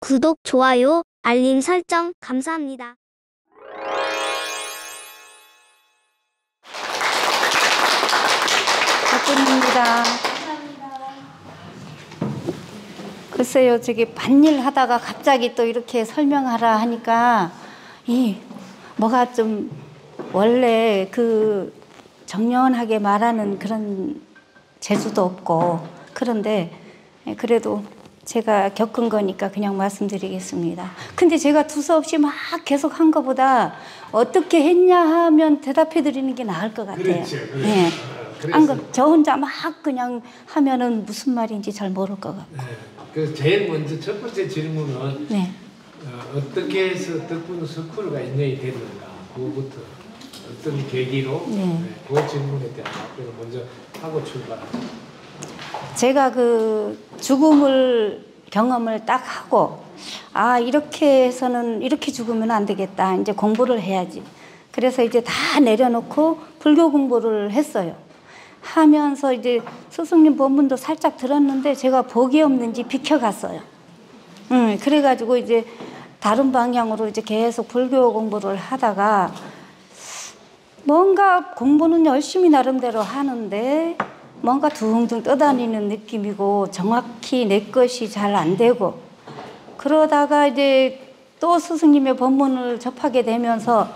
구독, 좋아요, 알림 설정 감사합니다. 박근입니다. 글쎄요, 저기 반일 하다가 갑자기 또 이렇게 설명하라 하니까 이 뭐가 좀 원래 그 정연하게 말하는 그런 재주도 없고 그런데 그래도 제가 겪은 거니까 그냥 말씀드리겠습니다. 근데 제가 두서없이 막 계속 한 것보다 어떻게 했냐 하면 대답해 드리는 게 나을 것 같아요. 그렇죠, 그렇죠. 네. 그래서- 안 그, 저 혼자 막 그냥 하면은 무슨 말인지 잘 모를 것 같고. 네. 그래서 제일 먼저 첫 번째 질문은 네. 어, 떻게 해서 덕분 스쿨가 인연이 됐는가 그거부터 어떤 계기로 네. 네, 그 질문에 대한 답변을 먼저 하고 출발하죠. 제가 그 죽음을 경험을 딱 하고 아 이렇게 해서는 이렇게 죽으면 안 되겠다. 이제 공부를 해야지. 그래서 이제 다 내려놓고 불교 공부를 했어요. 하면서 이제 스승님 본문도 살짝 들었는데 제가 복이 없는지 비켜갔어요. 음 그래가지고 이제 다른 방향으로 이제 계속 불교 공부를 하다가 뭔가 공부는 열심히 나름대로 하는데 뭔가 둥둥 떠다니는 느낌이고 정확히 내 것이 잘 안 되고 그러다가 이제 또 스승님의 법문을 접하게 되면서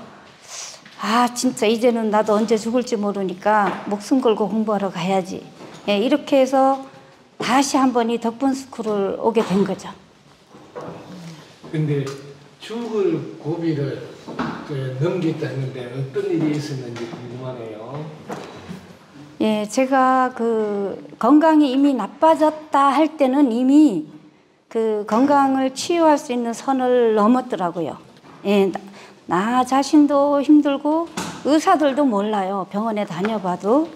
아 진짜 이제는 나도 언제 죽을지 모르니까 목숨 걸고 공부하러 가야지 예, 이렇게 해서 다시 한번 이 덕분 스쿨을 오게 된 거죠. 근데 죽을 고비를 그 넘겼다 했는데 어떤 일이 있었는지 궁금하네요. 예, 제가 그 건강이 이미 나빠졌다 할 때는 이미 그 건강을 치유할 수 있는 선을 넘었더라고요. 예, 나, 나 자신도 힘들고 의사들도 몰라요. 병원에 다녀봐도.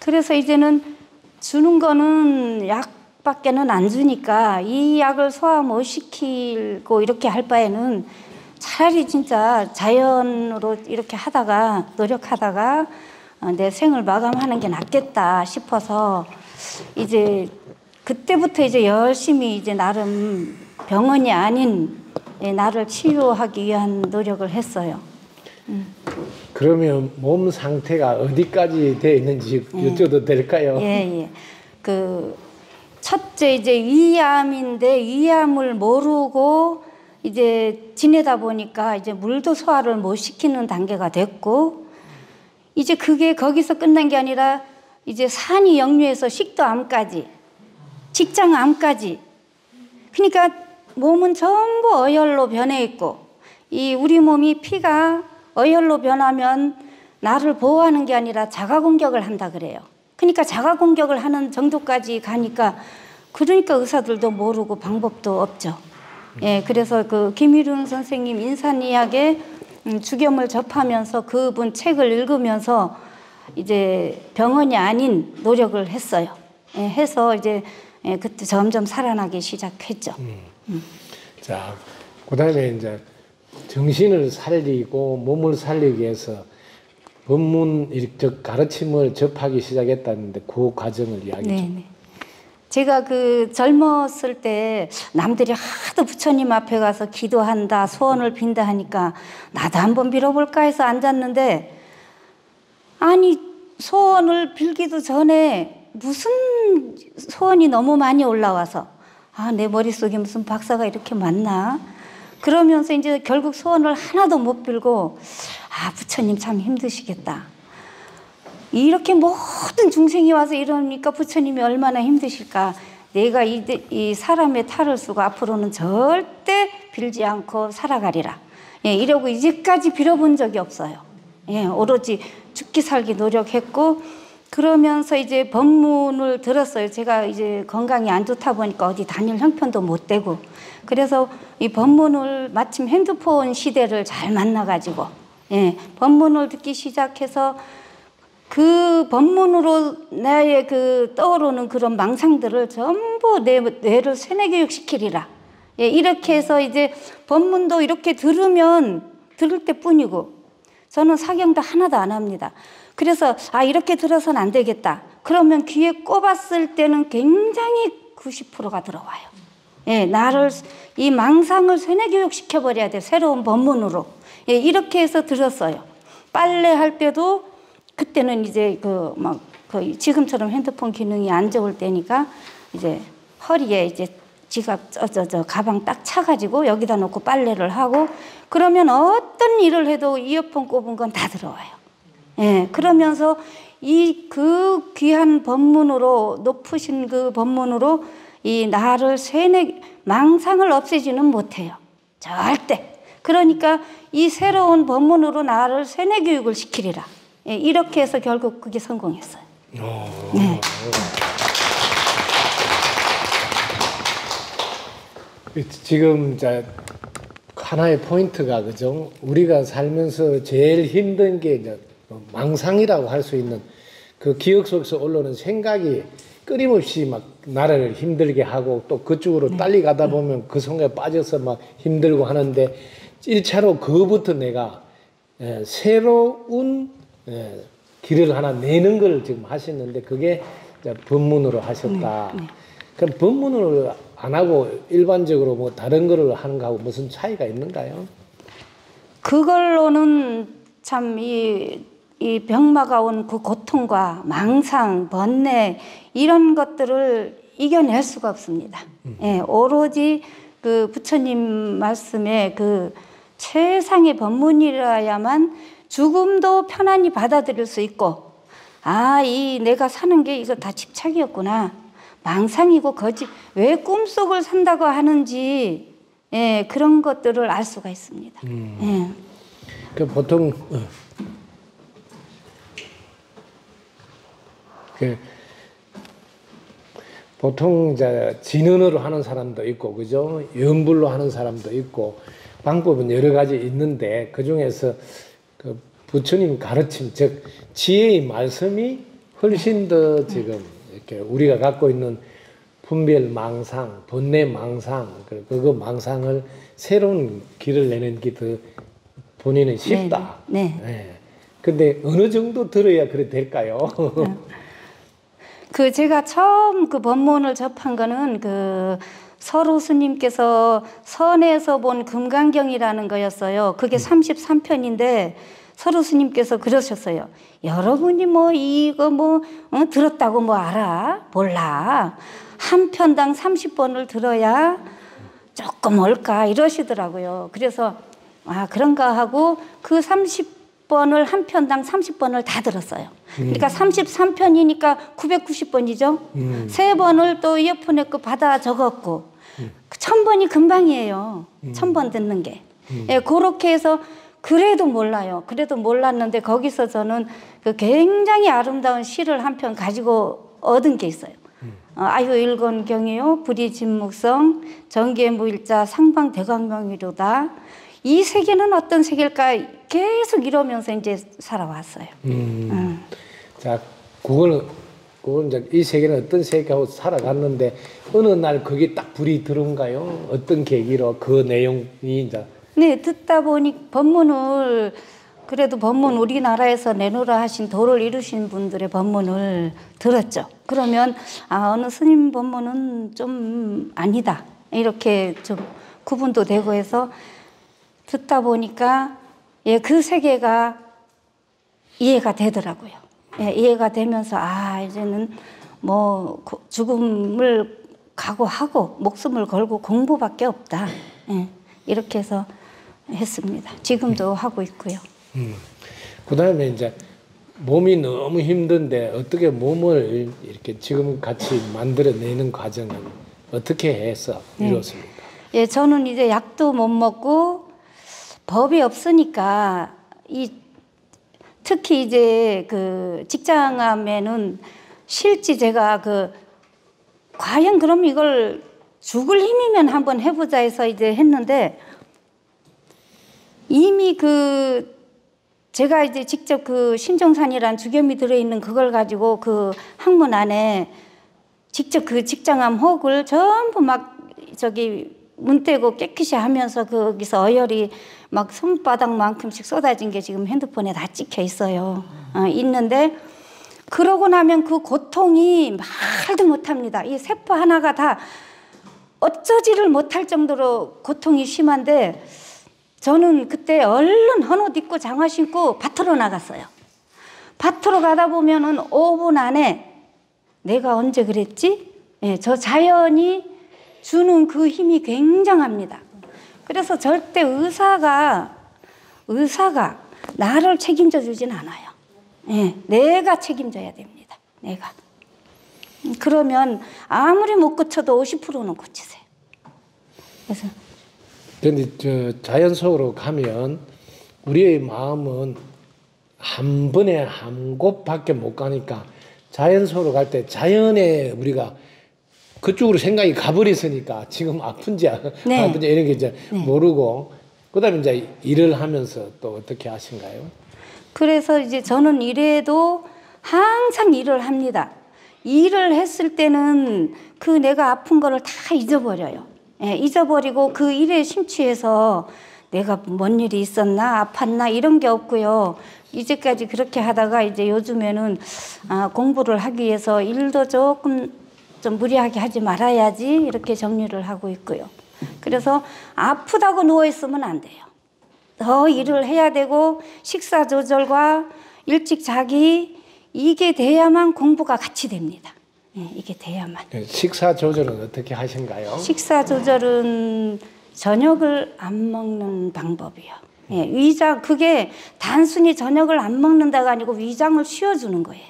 그래서 이제는 주는 거는 약밖에는 안 주니까 이 약을 소화 못 시키고 이렇게 할 바에는 차라리 진짜 자연으로 이렇게 하다가 노력하다가 어, 내 생을 마감하는 게 낫겠다 싶어서 이제 그때부터 이제 열심히 이제 나름 병원이 아닌 예, 나를 치유하기 위한 노력을 했어요. 그러면 몸 상태가 어디까지 돼 있는지 여쭤도 될까요? 예, 예. 그 첫째 이제 위암인데 위암을 모르고 이제 지내다 보니까 이제 물도 소화를 못 시키는 단계가 됐고 이제 그게 거기서 끝난 게 아니라 이제 산이 역류해서 식도암까지 직장암까지 그러니까 몸은 전부 어혈로 변해 있고 이 우리 몸이 피가 어혈로 변하면 나를 보호하는 게 아니라 자가 공격을 한다 그래요. 그러니까 자가 공격을 하는 정도까지 가니까 그러니까 의사들도 모르고 방법도 없죠. 예, 그래서 그 김일훈 선생님 인산의학의 음, 주겸을 접하면서 그분 책을 읽으면서 이제 병원이 아닌 노력을 했어요. 예, 해서 이제 예, 그때 점점 살아나기 시작했죠. 자, 그다음에 이제 정신을 살리고 몸을 살리기 위해서 법문 즉 가르침을 접하기 시작했다는데 그 과정을 이야기 좀. 네, 네. 제가 그 젊었을 때 남들이 하도 부처님 앞에 가서 기도한다, 소원을 빈다 하니까 나도 한번 빌어볼까 해서 앉았는데 아니 소원을 빌기도 전에 무슨 소원이 너무 많이 올라와서 아, 내 머릿속에 무슨 박사가 이렇게 많나? 그러면서 이제 결국 소원을 하나도 못 빌고 아, 부처님 참 힘드시겠다. 이렇게 모든 중생이 와서 이러니까 부처님이 얼마나 힘드실까. 내가 이, 이 사람의 탈을 쓰고 앞으로는 절대 빌지 않고 살아가리라. 예, 이러고 이제까지 빌어본 적이 없어요. 예, 오로지 죽기 살기 노력했고, 그러면서 이제 법문을 들었어요. 제가 이제 건강이 안 좋다 보니까 어디 다닐 형편도 못 되고. 그래서 이 법문을 마침 핸드폰 시대를 잘 만나가지고, 예, 법문을 듣기 시작해서 그 법문으로 나의 그 떠오르는 그런 망상들을 전부 내 뇌를 세뇌 교육시키리라. 예, 이렇게 해서 이제 법문도 이렇게 들으면 들을 때 뿐이고 저는 사경도 하나도 안 합니다. 그래서 아 이렇게 들어서는 안 되겠다. 그러면 귀에 꼽았을 때는 굉장히 90%가 들어와요. 예, 나를 이 망상을 세뇌 교육 시켜 버려야 돼. 새로운 법문으로. 예, 이렇게 해서 들었어요. 빨래 할 때도 그때는 이제 그막그 지금처럼 핸드폰 기능이 안 좋을 때니까 이제 허리에 이제 지갑 저저 저 가방 딱 차가지고 여기다 놓고 빨래를 하고 그러면 어떤 일을 해도 이어폰 꼽은 건 다 들어와요. 예, 그러면서 이 그 귀한 법문으로 높으신 그 법문으로 이 나를 세뇌 망상을 없애지는 못해요. 절대. 그러니까 이 새로운 법문으로 나를 세뇌 교육을 시키리라. 예, 이렇게 해서 결국 그게 성공했어요. 네. 지금 이제 하나의 포인트가 그죠? 우리가 살면서 제일 힘든 게 이제 망상이라고 할 수 있는 그 기억 속에서 올라오는 생각이 끊임없이 막 나를 힘들게 하고 또 그쪽으로 빨리 가다 보면 그 속에 빠져서 막 힘들고 하는데 1차로 그거부터 내가 예, 새로운 예, 길을 하나 내는 걸 지금 하셨는데 그게 법문으로 하셨다. 그럼 법문으로 안 하고 일반적으로 뭐 다른 거를 하는 거하고 무슨 차이가 있는가요? 그걸로는 참 이 이 병마가 온 그 고통과 망상, 번뇌 이런 것들을 이겨낼 수가 없습니다. 예, 오로지 그 부처님 말씀에 그 최상의 법문이라야만 죽음도 편안히 받아들일 수 있고 아, 이 내가 사는 게 이거 다 집착이었구나. 망상이고 거짓. 왜 꿈속을 산다고 하는지 예, 그런 것들을 알 수가 있습니다. 예. 그 보통 어. 그 보통 이제 진언으로 하는 사람도 있고 그죠 연불로 하는 사람도 있고 방법은 여러 가지 있는데 그 중에서 그 부처님 가르침 즉 지혜의 말씀이 훨씬 더 지금 이렇게 우리가 갖고 있는 분별 망상, 번뇌 망상, 그- 그거 망상을 새로운 길을 내는 게 더 본인은 쉽다. 네, 네. 근데 어느 정도 들어야 그래 될까요? 그 제가 처음 그 법문을 접한 거는 그 서로 스님께서 선에서 본 금강경이라는 거였어요. 그게 33편인데 서로 스님께서 그러셨어요. 여러분이 뭐 이거 뭐 어, 들었다고 뭐 알아? 몰라. 한 편당 30번을 들어야 조금 올까 이러시더라고요. 그래서 아 그런가 하고 그 30번을 한 편당 30번을 다 들었어요. 그러니까 33편이니까 990번이죠. 음. 세 번을 또 이어폰에 거 받아 적었고 천 번이 금방이에요. 천번 듣는 게. 예, 그렇게 해서 그래도 몰라요. 그래도 몰랐는데 거기서 저는 그 굉장히 아름다운 시를 한 편 가지고 얻은 게 있어요. 어, 아유 일건 경이요 불이 진묵성 정계무일자 상방 대광명이로다 이 세계는 어떤 세계일까 계속 이러면서 이제 살아왔어요. 음. 음. 자, 그거는 그건 이제 이 세계는 어떤 세계하고 살아갔는데 어느 날 그게 딱 불이 들어온가요? 어떤 계기로 그 내용이 이제 네, 듣다 보니 법문을 그래도 법문 우리나라에서 내놓으라 하신 도를 이루신 분들의 법문을 들었죠. 그러면 아 어느 스님 법문은 좀 아니다 이렇게 좀 구분도 되고 해서 듣다 보니까 예 그 세계가 이해가 되더라고요. 예, 이해가 되면서 아 이제는 뭐 고- 죽음을 각오하고 목숨을 걸고 공부밖에 없다. 예, 이렇게 해서 했습니다. 지금도 하고 있고요. 음. 그다음에 이제 몸이 너무 힘든데 어떻게 몸을 이렇게 지금 같이 만들어내는 과정은 어떻게 해서 네. 이루었습니까? 예, 저는 이제 약도 못 먹고 법이 없으니까 이 특히 이제 그 직장암에는 실제 제가 그 과연 그럼 이걸 죽을 힘이면 한번 해보자 해서 이제 했는데 이미 그 제가 이제 직접 그 신종산이란 주겸이 들어있는 그걸 가지고 그 학문 안에 직접 그 직장암 혹을 전부 막 저기 문 떼고 깨끗이 하면서 거기서 어혈이 막 손바닥만큼씩 쏟아진 게 지금 핸드폰에 다 찍혀 있어요. 어, 있는데 그러고 나면 그 고통이 말도 못합니다. 이 세포 하나가 다 어쩌지를 못할 정도로 고통이 심한데 저는 그때 얼른 헌옷 입고 장화 신고 밭으로 나갔어요. 밭으로 가다 보면은 5분 안에 내가 언제 그랬지? 예, 저 자연이 주는 그 힘이 굉장합니다. 그래서 절대 의사가 의사가 나를 책임져 주진 않아요. 예, 내가 책임져야 됩니다. 내가. 음, 그러면 아무리 못 고쳐도 50%는 고치세요. 그래서 근데 저 자연 속으로 가면 우리의 마음은 한 번에 한 곳밖에 못 가니까 자연 속으로 갈 때 자연에 우리가 그쪽으로 생각이 가버렸으니까 지금 아픈지 안 네. 아픈지 이런 게 이제 모르고 그다음에 이제 일을 하면서 또 어떻게 하신가요? 그래서 이제 저는 일해도 항상 일을 합니다. 일을 했을 때는 그 내가 아픈 거를 다 잊어버려요. 예, 잊어버리고 그 일에 심취해서 내가 뭔 일이 있었나 아팠나 이런 게 없고요. 이제까지 그렇게 하다가 이제 요즘에는 아, 공부를 하기 위해서 일도 조금 좀 무리하게 하지 말아야지 이렇게 정리를 하고 있고요. 그래서 아프다고 누워 있으면 안 돼요. 더 일을 해야 되고 식사 조절과 일찍 자기 이게 돼야만 공부가 같이 됩니다. 예, 이게 돼야만. 예, 식사 조절은 어떻게 하신가요? 식사 조절은 저녁을 안 먹는 방법이요. 예, 위장 그게 단순히 저녁을 안 먹는다가 아니고 위장을 쉬어주는 거예요.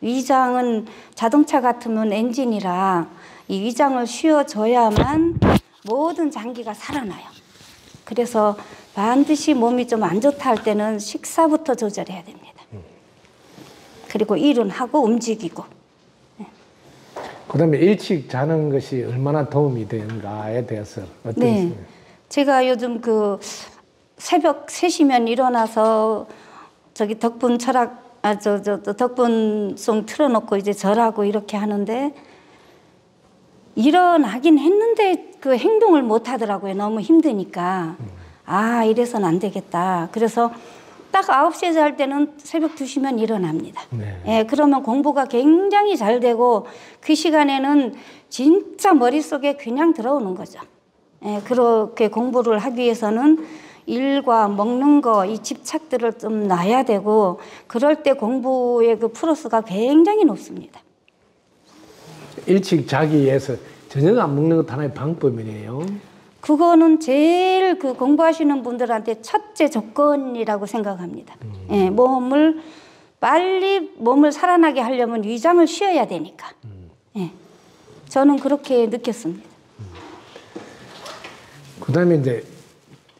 위장은 자동차 같으면 엔진이라 이 위장을 쉬어줘야만 모든 장기가 살아나요. 그래서 반드시 몸이 좀 안 좋다 할 때는 식사부터 조절해야 됩니다. 그리고 일은 하고 움직이고. 그다음에 일찍 자는 것이 얼마나 도움이 되는가에 대해서 어떤 네. 제가 요즘 그 새벽 3시면 일어나서 저기 덕분 철학 아 저 저 덕분송 틀어놓고 이제 절하고 이렇게 하는데 일어나긴 했는데 그 행동을 못 하더라고요. 너무 힘드니까. 아, 이래서는 안 되겠다. 그래서 딱 9시에 잘 때는 새벽 2시면 일어납니다. 네. 예, 그러면 공부가 굉장히 잘 되고 그 시간에는 진짜 머릿속에 그냥 들어오는 거죠. 예, 그렇게 공부를 하기 위해서는 일과 먹는 거, 이 집착들을 좀 놔야 되고 그럴 때 공부의 그 플러스가 굉장히 높습니다. 일찍 자기 위해서 저녁 안 먹는 것도 하나의 방법이네요. 그거는 제일 그 공부하시는 분들한테 첫째 조건이라고 생각합니다. 예, 몸을 빨리 몸을 살아나게 하려면 위장을 쉬어야 되니까. 예, 저는 그렇게 느꼈습니다. 그다음에 이제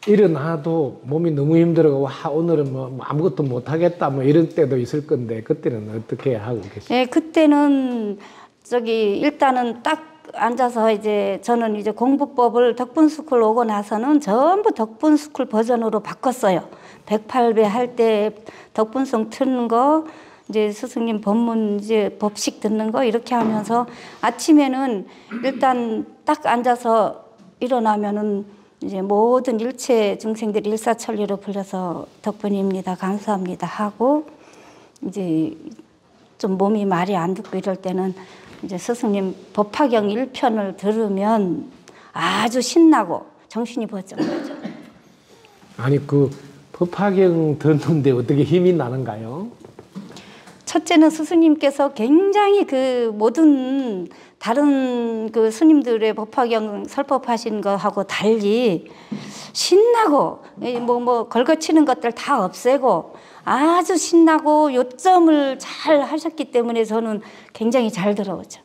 일어나도 몸이 너무 힘들고 와 오늘은 뭐 아무것도 못 하겠다 뭐 이런 때도 있을 건데 그때는 어떻게 하고 계세요? 예, 그때는 저기 일단은 딱 앉아서 이제 저는 이제 공부법을 덕분스쿨 오고 나서는 전부 덕분스쿨 버전으로 바꿨어요. 108배 할 때 덕분송 트는 거 이제 스승님 법문 이제 법식 듣는 거 이렇게 하면서 아침에는 일단 딱 앉아서 일어나면은 이제 모든 일체 중생들이 일사천리로 불려서 덕분입니다. 감사합니다 하고 이제 좀 몸이 말이 안 듣고 이럴 때는 이제 스승님 법화경 1편을 들으면 아주 신나고 정신이 번쩍하죠. 아니 그 법화경 듣는데 어떻게 힘이 나는가요? 첫째는 스승님께서 굉장히 그 모든 다른 그 스님들의 법화경 설법하신 거하고 달리 신나고 뭐뭐 걸거치는 것들 다 없애고 아주 신나고 요점을 잘 하셨기 때문에 저는 굉장히 잘 들어오죠.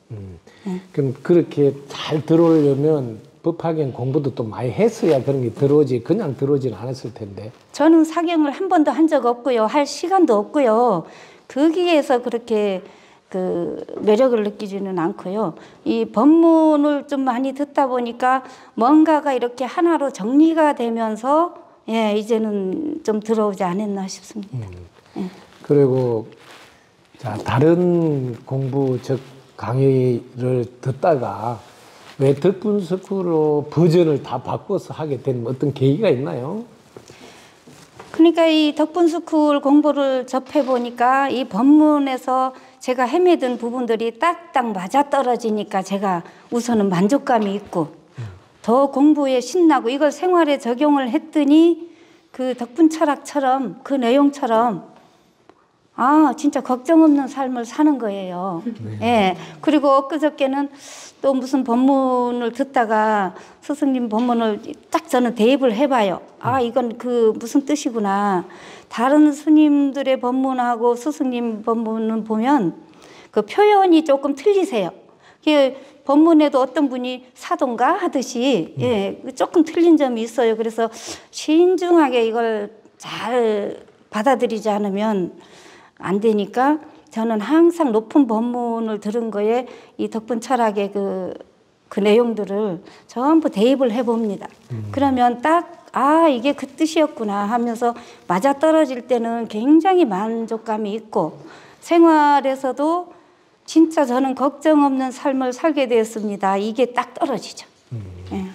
그럼 그렇게 잘 들어오려면 법화경 공부도 또 많이 했어야 그런 게 들어오지 그냥 들어오지는 않았을 텐데 저는 사경을 한 번도 한 적 없고요. 할 시간도 없고요. 거기에서 그렇게 그 매력을 느끼지는 않고요. 이 법문을 좀 많이 듣다 보니까 뭔가가 이렇게 하나로 정리가 되면서 예, 이제는 좀 들어오지 않았나 싶습니다. 그리고 자 다른 공부 즉 강의를 듣다가 왜 덕분스쿨로 버전을 다 바꿔서 하게 된 어떤 계기가 있나요? 그러니까 이 덕분스쿨 공부를 접해 보니까 이 법문에서 제가 헤매던 부분들이 딱딱 맞아 떨어지니까 제가 우선은 만족감이 있고 더 공부에 신나고 이걸 생활에 적용을 했더니 그 덕분 철학처럼 그 내용처럼 아 진짜 걱정 없는 삶을 사는 거예요. 예. 그리고 엊그저께는 또 무슨 법문을 듣다가 스승님 법문을 딱 저는 대입을 해봐요. 아 이건 그 무슨 뜻이구나. 다른 스님들의 법문하고 스승님 법문은 보면 그 표현이 조금 틀리세요. 그 법문에도 어떤 분이 사돈가 하듯이 예 조금 틀린 점이 있어요. 그래서 신중하게 이걸 잘 받아들이지 않으면 안 되니까 저는 항상 높은 법문을 들은 거에 이 덕분 철학의 그, 그 내용들을 전부 대입을 해봅니다. 그러면 딱, 아, 이게 그 뜻이었구나 하면서 맞아 떨어질 때는 굉장히 만족감이 있고 생활에서도 진짜 저는 걱정 없는 삶을 살게 되었습니다. 이게 딱 떨어지죠. 예.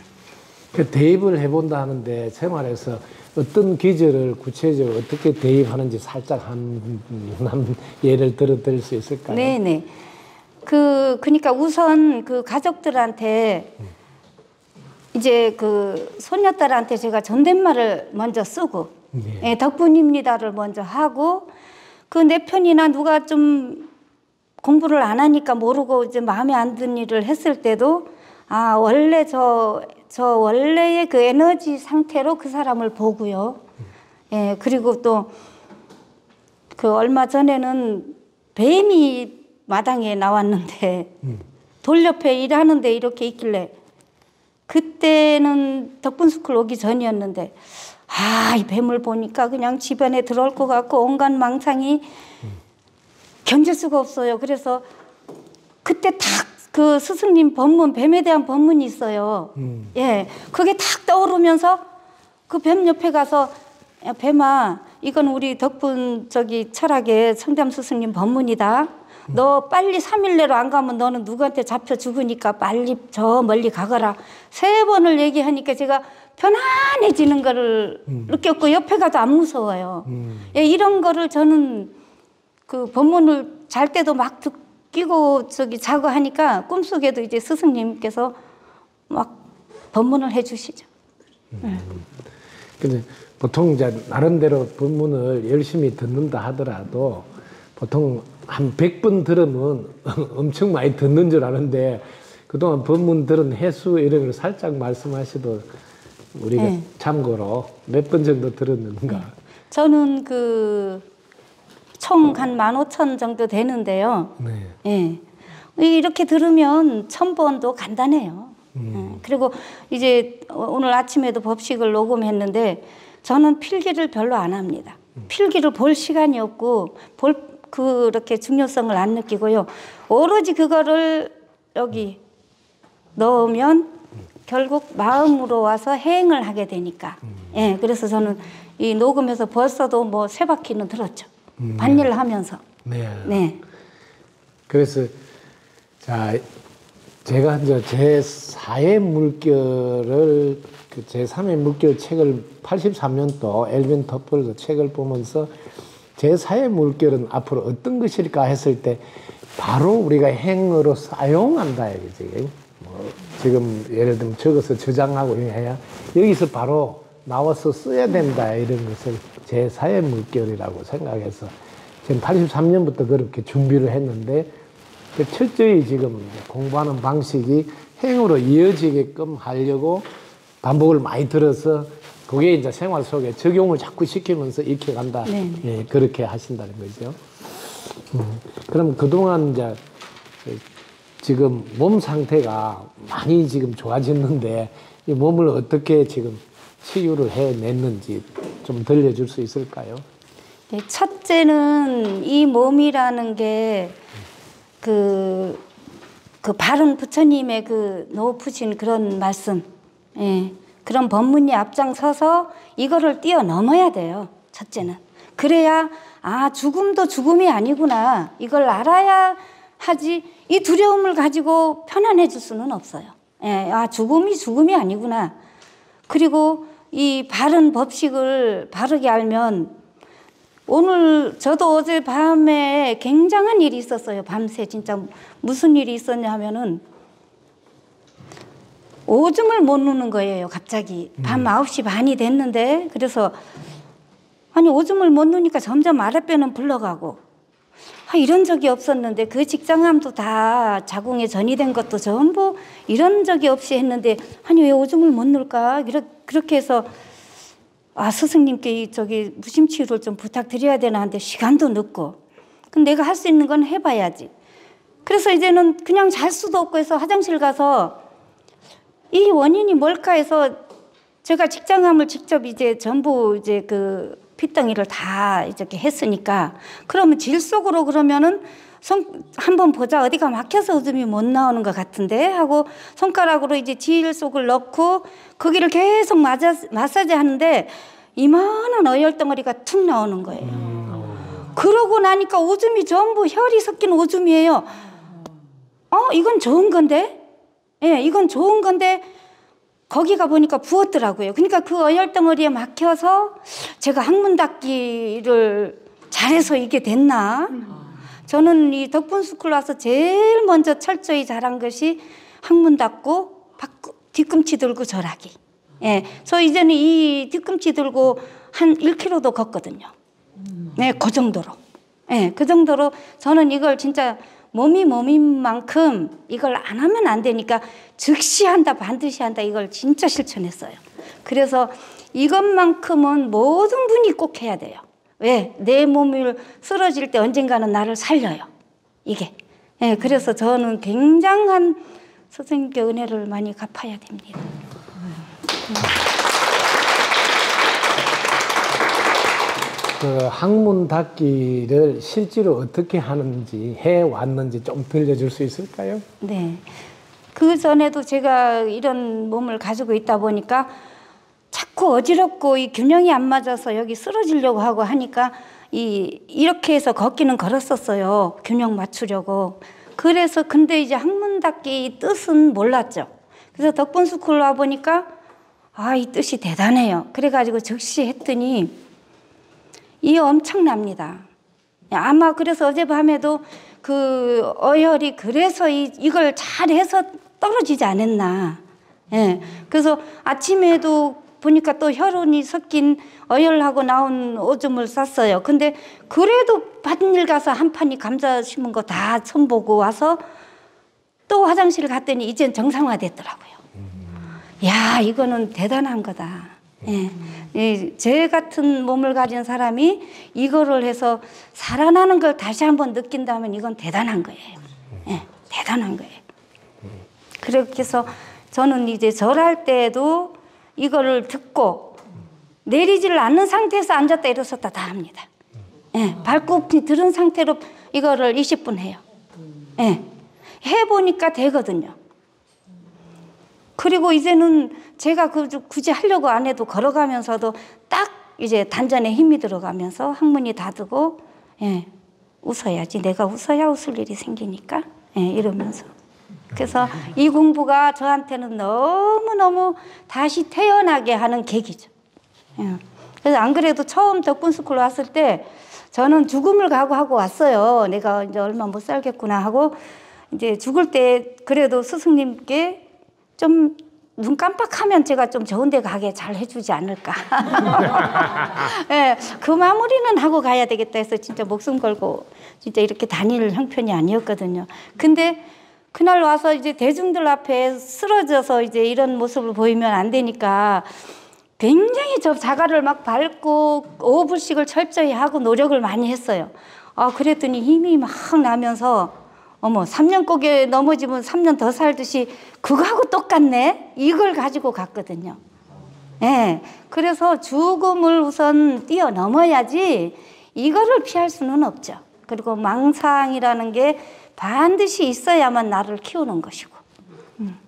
그 대입을 해본다 하는데 생활에서 어떤 기제를 구체적으로 어떻게 대입하는지 살짝 한, 한 예를 들어 드릴 수 있을까요? 네네. 그 그러니까 우선 그 가족들한테 이제 그 손녀딸한테 제가 존댓말을 먼저 쓰고 네. 예, 덕분입니다를 먼저 하고 그 내 편이나 누가 좀 공부를 안 하니까 모르고 이제 마음에 안 드는 일을 했을 때도 아 원래 저 저 원래의 그 에너지 상태로 그 사람을 보고요. 예 그리고 또 그 얼마 전에는 뱀이 마당에 나왔는데 돌 옆에 일하는데 이렇게 있길래 그때는 덕분스쿨 오기 전이었는데 아 이 뱀을 보니까 그냥 집안에 들어올 것 같고 온갖 망상이 견딜 수가 없어요. 그래서 그때 딱 그 스승님 법문 뱀에 대한 법문이 있어요. 음. 예, 그게 탁 떠오르면서 그 뱀 옆에 가서 야, 뱀아, 이건 우리 덕분 저기 철학의 성담 스승님 법문이다. 너 빨리 3일 내로 안 가면 너는 누구한테 잡혀 죽으니까 빨리 저 멀리 가거라. 세 번을 얘기하니까 제가 편안해지는 거를 느꼈고 옆에 가도 안 무서워요. 음. 예, 이런 거를 저는 그 법문을 잘 때도 막 듣, 끼고 저기 자고 하니까 꿈속에도 이제 스승님께서 막 법문을 해주시죠. 근데 보통 이제 나름대로 법문을 열심히 듣는다 하더라도 보통 한 100번 들으면 엄청 많이 듣는 줄 아는데 그동안 법문 들은 횟수 이런 걸 살짝 말씀하셔도 우리가 네. 참고로 몇 번 정도 들었는가. 저는 그 총한15,000 정도 되는데요. 네. 예. 이렇게 들으면 천 번도 간단해요. 예. 그리고 이제 오늘 아침에도 법식을 녹음했는데 저는 필기를 별로 안 합니다. 필기를 볼 시간이 없고 볼 그렇게 중요성을 안 느끼고요. 오로지 그거를 여기 넣으면 결국 마음으로 와서 행을 하게 되니까. 예, 그래서 저는 이 녹음해서 벌써도 뭐 세 바퀴는 들었죠. 반일을 하면서. 네. 네. 그래서 자 제가 이제 제 4의 물결을 그제 3의 물결 책을 83년도 엘빈 터플 책을 보면서 제 4의 물결은 앞으로 어떤 것일까 했을 때 바로 우리가 행으로 사용한다 이거지. 뭐 지금 예를 들면 적어서 저장하고 해야 여기서 바로 나와서 써야 된다 이런 것을 제 4의 물결이라고 생각해서 저는 83년부터 그렇게 준비를 했는데 그 철저히 지금 공부하는 방식이 행으로 이어지게끔 하려고 반복을 많이 들어서 그게 이제 생활 속에 적용을 자꾸 시키면서 익혀간다. 네. 예, 그렇게 하신다는 거죠. 음, 그럼 그동안 이제 지금 몸 상태가 많이 지금 좋아졌는데 이 몸을 어떻게 지금 치유를 해냈는지 좀 들려줄 수 있을까요? 네, 첫째는 이 몸이라는 게 그, 그 바른 부처님의 그 높으신 그런 말씀, 예, 그런 법문이 앞장서서 이거를 뛰어넘어야 돼요. 첫째는. 그래야, 아, 죽음도 죽음이 아니구나. 이걸 알아야 하지. 이 두려움을 가지고 편안해질 수는 없어요. 예, 아, 죽음이 죽음이 아니구나. 그리고 이 바른 법식을 바르게 알면 오늘 저도 어제 밤에 굉장한 일이 있었어요. 밤새 진짜 무슨 일이 있었냐 하면은 오줌을 못 누는 거예요, 갑자기. 밤 9시 반이 됐는데, 그래서, 아니, 오줌을 못 누니까 점점 아랫배는 불러가고, 아, 이런 적이 없었는데, 그 직장암도 다 자궁에 전이된 것도 전부 이런 적이 없이 했는데, 아니, 왜 오줌을 못? 이렇- 그렇게 해서, 아, 스승님께 이 저기 무심치유를 좀 부탁드려야 되나 하는데, 시간도 늦고, 그럼 내가 할 수 있는 건 해봐야지. 그래서 이제는 그냥 잘 수도 없고 해서 화장실 가서 이 원인이 뭘까 해서 제가 직장암을 직접 이제 전부 이제 그 핏덩이를 다 이렇게 했으니까 그러면 질 속으로 그러면은 손 한번 보자 어디가 막혀서 오줌이 못 나오는 것 같은데 하고 손가락으로 이제 질 속을 넣고 거기를 계속 마자, 마사지 하는데 이만한 어혈 덩어리가 툭 나오는 거예요. 그러고 나니까 오줌이 전부 혈이 섞인 오줌이에요. 어, 이건 좋은 건데? 예, 이건 좋은 건데 거기 가 보니까 부었더라고요. 그러니까 그 어혈 덩어리에 막혀서 제가 항문 닫기를 잘해서 이게 됐나? 저는 이 덕분 스쿨 와서 제일 먼저 철저히 잘한 것이 닫고 바꾸- 뒤꿈치 들고 절하기. 예, 저 이제는 이 뒤꿈치 들고 한 1km도 걷거든요. 네, 그 정도로. 예, 그 정도로 저는 이걸 진짜 몸이 몸인 만큼 이걸 안 하면 안 되니까 즉시 한다, 반드시 한다, 이걸 진짜 실천했어요. 그래서 이것만큼은 모든 분이 꼭 해야 돼요. 왜? 내 몸을 쓰러질 때 언젠가는 나를 살려요. 이게. 예, 그래서 저는 굉장한 선생님께 은혜를 많이 갚아야 됩니다. 그 학문 닫기를 실제로 어떻게 하는지 해 왔는지 좀 들려줄 수 있을까요? 네. 그 전에도 제가 이런 몸을 가지고 있다 보니까 자꾸 어지럽고 이 균형이 안 맞아서 여기 쓰러지려고 하고 하니까 이 이렇게 해서 걷기는 걸었었어요. 균형 맞추려고. 그래서 근데 이제 항문 닫기 뜻은 몰랐죠. 그래서 덕분 스쿨 와 보니까 아, 이 뜻이 대단해요. 그래가지고 즉시 했더니 이 엄청납니다. 아마 그래서 어젯밤에도 그 어혈이 그래서 이, 이걸 잘해서 떨어지지 않았나. 예. 그래서 아침에도 보니까 또 혈흔이 섞인 어혈하고 나온 오줌을 쌌어요. 근데 그래도 밭일 가서 한 판이 감자 심은 거 다 손보고 와서 또 화장실 갔더니 이젠 정상화됐더라고요. 야, 이거는 대단한 거다. 예. 이, 제 같은 몸을 가진 사람이 이거를 해서 살아나는 걸 다시 한번 느낀다면 이건 대단한 거예요. 예, 대단한 거예요. 그렇게 해서 저는 이제 절할 때도 이거를 듣고 내리지를 않는 상태에서 앉았다 일어섰다 다 합니다. 예, 발굽이 들은 상태로 이거를 20분 해요. 예, 해보니까 되거든요. 그리고 이제는 제가 그 굳이 하려고 안 해도 걸어가면서도 딱 이제 단전에 힘이 들어가면서 항문이 닫고 예, 웃어야지 내가 웃어야 웃을 일이 생기니까 예, 이러면서 그래서 이 공부가 저한테는 너무너무 다시 태어나게 하는 계기죠. 예. 그래서 안 그래도 처음 덕분 스쿨 왔을 때 저는 죽음을 각오하고 왔어요. 내가 이제 얼마 못 살겠구나 하고 이제 죽을 때 그래도 스승님께 좀 눈 깜빡하면 제가 좀 좋은 데 가게 잘 해주지 않을까. 예, 그 마무리는 하고 가야 되겠다 해서 진짜 목숨 걸고 진짜 이렇게 다닐 형편이 아니었거든요. 근데 그날 와서 이제 대중들 앞에 쓰러져서 이제 이런 모습을 보이면 안 되니까 굉장히 저 자가를 막 밟고 오불식을 철저히 하고 노력을 많이 했어요. 아, 그랬더니 힘이 막 나면서 어머, 3년 꼭에 넘어지면 3년 더 살듯이 그거하고 똑같네? 이걸 가지고 갔거든요. 예. 그래서 죽음을 우선 뛰어넘어야지 이거를 피할 수는 없죠. 그리고 망상이라는 게 반드시 있어야만 나를 키우는 것이고. 음,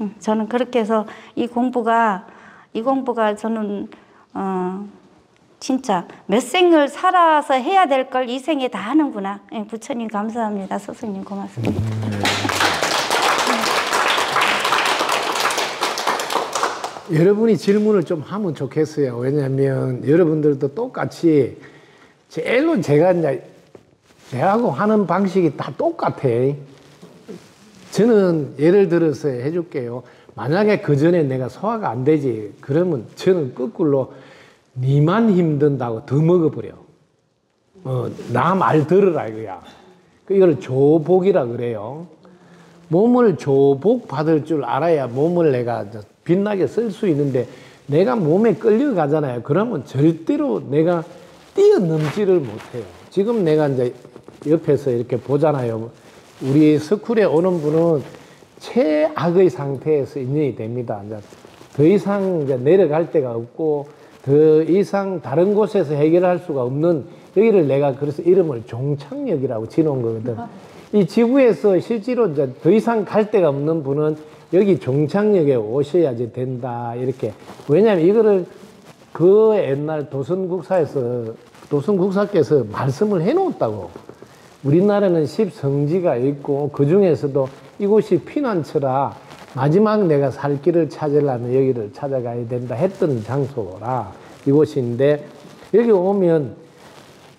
음, 저는 그렇게 해서 이 공부가, 이 공부가 저는, 어, 진짜 몇 생을 살아서 해야 될 걸 이 생에 다 하는구나. 예, 부처님 감사합니다. 스승님 고맙습니다. 여러분이 질문을 좀 하면 좋겠어요. 왜냐하면 여러분들도 똑같이 제일로 제가 이제 제하고 하는 방식이 다 똑같아. 저는 예를 들어서 해줄게요. 만약에 그 전에 내가 소화가 안 되지 그러면 저는 거꾸로 니만 힘든다고 더 먹어버려. 어, 나 말 들으라 이거야. 그 이걸 조복이라 그래요. 몸을 조복 받을 줄 알아야 몸을 내가 저 빛나게 쓸 수 있는데 내가 몸에 끌려가잖아요. 그러면 절대로 내가 뛰어넘지를 못해요. 지금 내가 이제 옆에서 이렇게 보잖아요. 우리 스쿨에 오는 분은 최악의 상태에서 인연이 됩니다. 이제 더 이상 이제 내려갈 데가 없고 더 이상 다른 곳에서 해결할 수가 없는 여기를 내가 그래서 이름을 종착역이라고 지어놓은 거거든. 이 지구에서 실제로 이제 더 이상 갈 데가 없는 분은 여기 종착역에 오셔야지 된다. 이렇게. 왜냐하면 이거를 그 옛날 도선국사에서 도선국사께서 말씀을 해놓았다고. 우리나라는 십성지가 있고 그 중에서도 이곳이 피난처라 마지막 내가 살 길을 찾으려면 여기를 찾아가야 된다 했던 장소라 이곳인데 여기 오면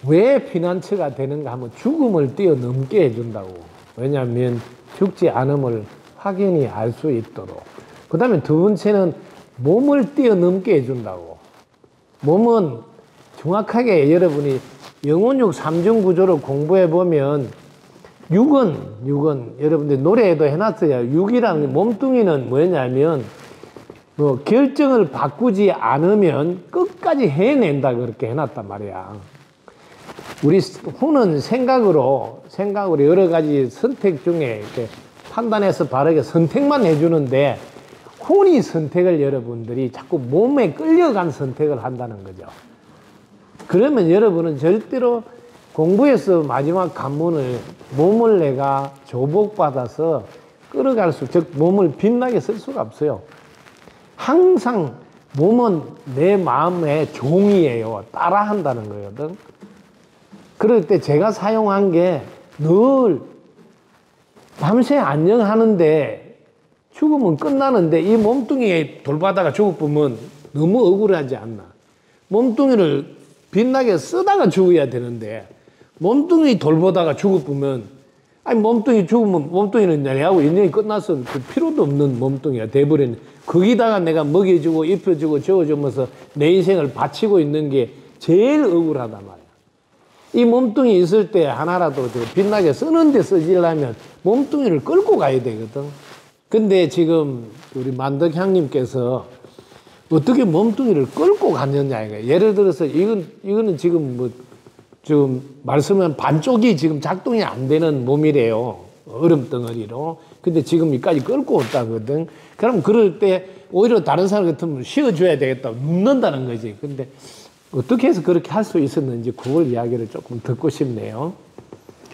왜 피난처가 되는가 하면 죽음을 뛰어넘게 해준다고. 왜냐하면 죽지 않음을 확연히 알 수 있도록. 그 다음에 두 번째는 몸을 뛰어넘게 해준다고. 몸은 정확하게 여러분이 영혼육 삼중 구조를 공부해 보면 육은 육은 여러분들 노래에도 해놨어요. 육이랑 몸뚱이는 뭐냐면 뭐 결정을 바꾸지 않으면 끝까지 해낸다 그렇게 해놨단 말이야. 우리 후는 생각으로 생각으로 여러 가지 선택 중에 이렇게 판단해서 바르게 선택만 해주는데 혼이 선택을 여러분들이 자꾸 몸에 끌려간 선택을 한다는 거죠. 그러면 여러분은 절대로 공부에서 마지막 관문을 몸을 내가 조복받아서 끌어갈 수, 즉 몸을 빛나게 쓸 수가 없어요. 항상 몸은 내 마음의 종이에요. 따라한다는 거거든. 그럴 때 제가 사용한 게 늘 밤새 안녕하는데 죽으면 끝나는데 이 몸뚱이에 돌바다가 죽어보면 너무 억울하지 않나. 몸뚱이를 빛나게 쓰다가 죽어야 되는데 몸뚱이 돌보다가 죽어보면 아니 몸뚱이 죽으면 몸뚱이는 내하고 인연이 끝나서 그 필요도 없는 몸뚱이가 돼버리는 거기다가 내가 먹여주고 입혀주고 재워주면서 내 인생을 바치고 있는 게 제일 억울하단 말이야. 이 몸뚱이 있을 때 하나라도 저 빛나게 쓰는데 쓰지려면 몸뚱이를 끌고 가야 되거든. 근데 지금 우리 만덕향님께서 어떻게 몸뚱이를 끌고 갔느냐 이거 예를 들어서 이건 이거는 지금 뭐 지금 말씀은 반쪽이 지금 작동이 안 되는 몸이래요. 얼음 덩어리로. 근데 지금 여기까지 끌고 왔다거든. 그럼 그럴 때 오히려 다른 사람 같으면 쉬어줘야 되겠다. 눕는다는 거지. 근데 어떻게 해서 그렇게 할 수 있었는지 그걸 이야기를 조금 듣고 싶네요.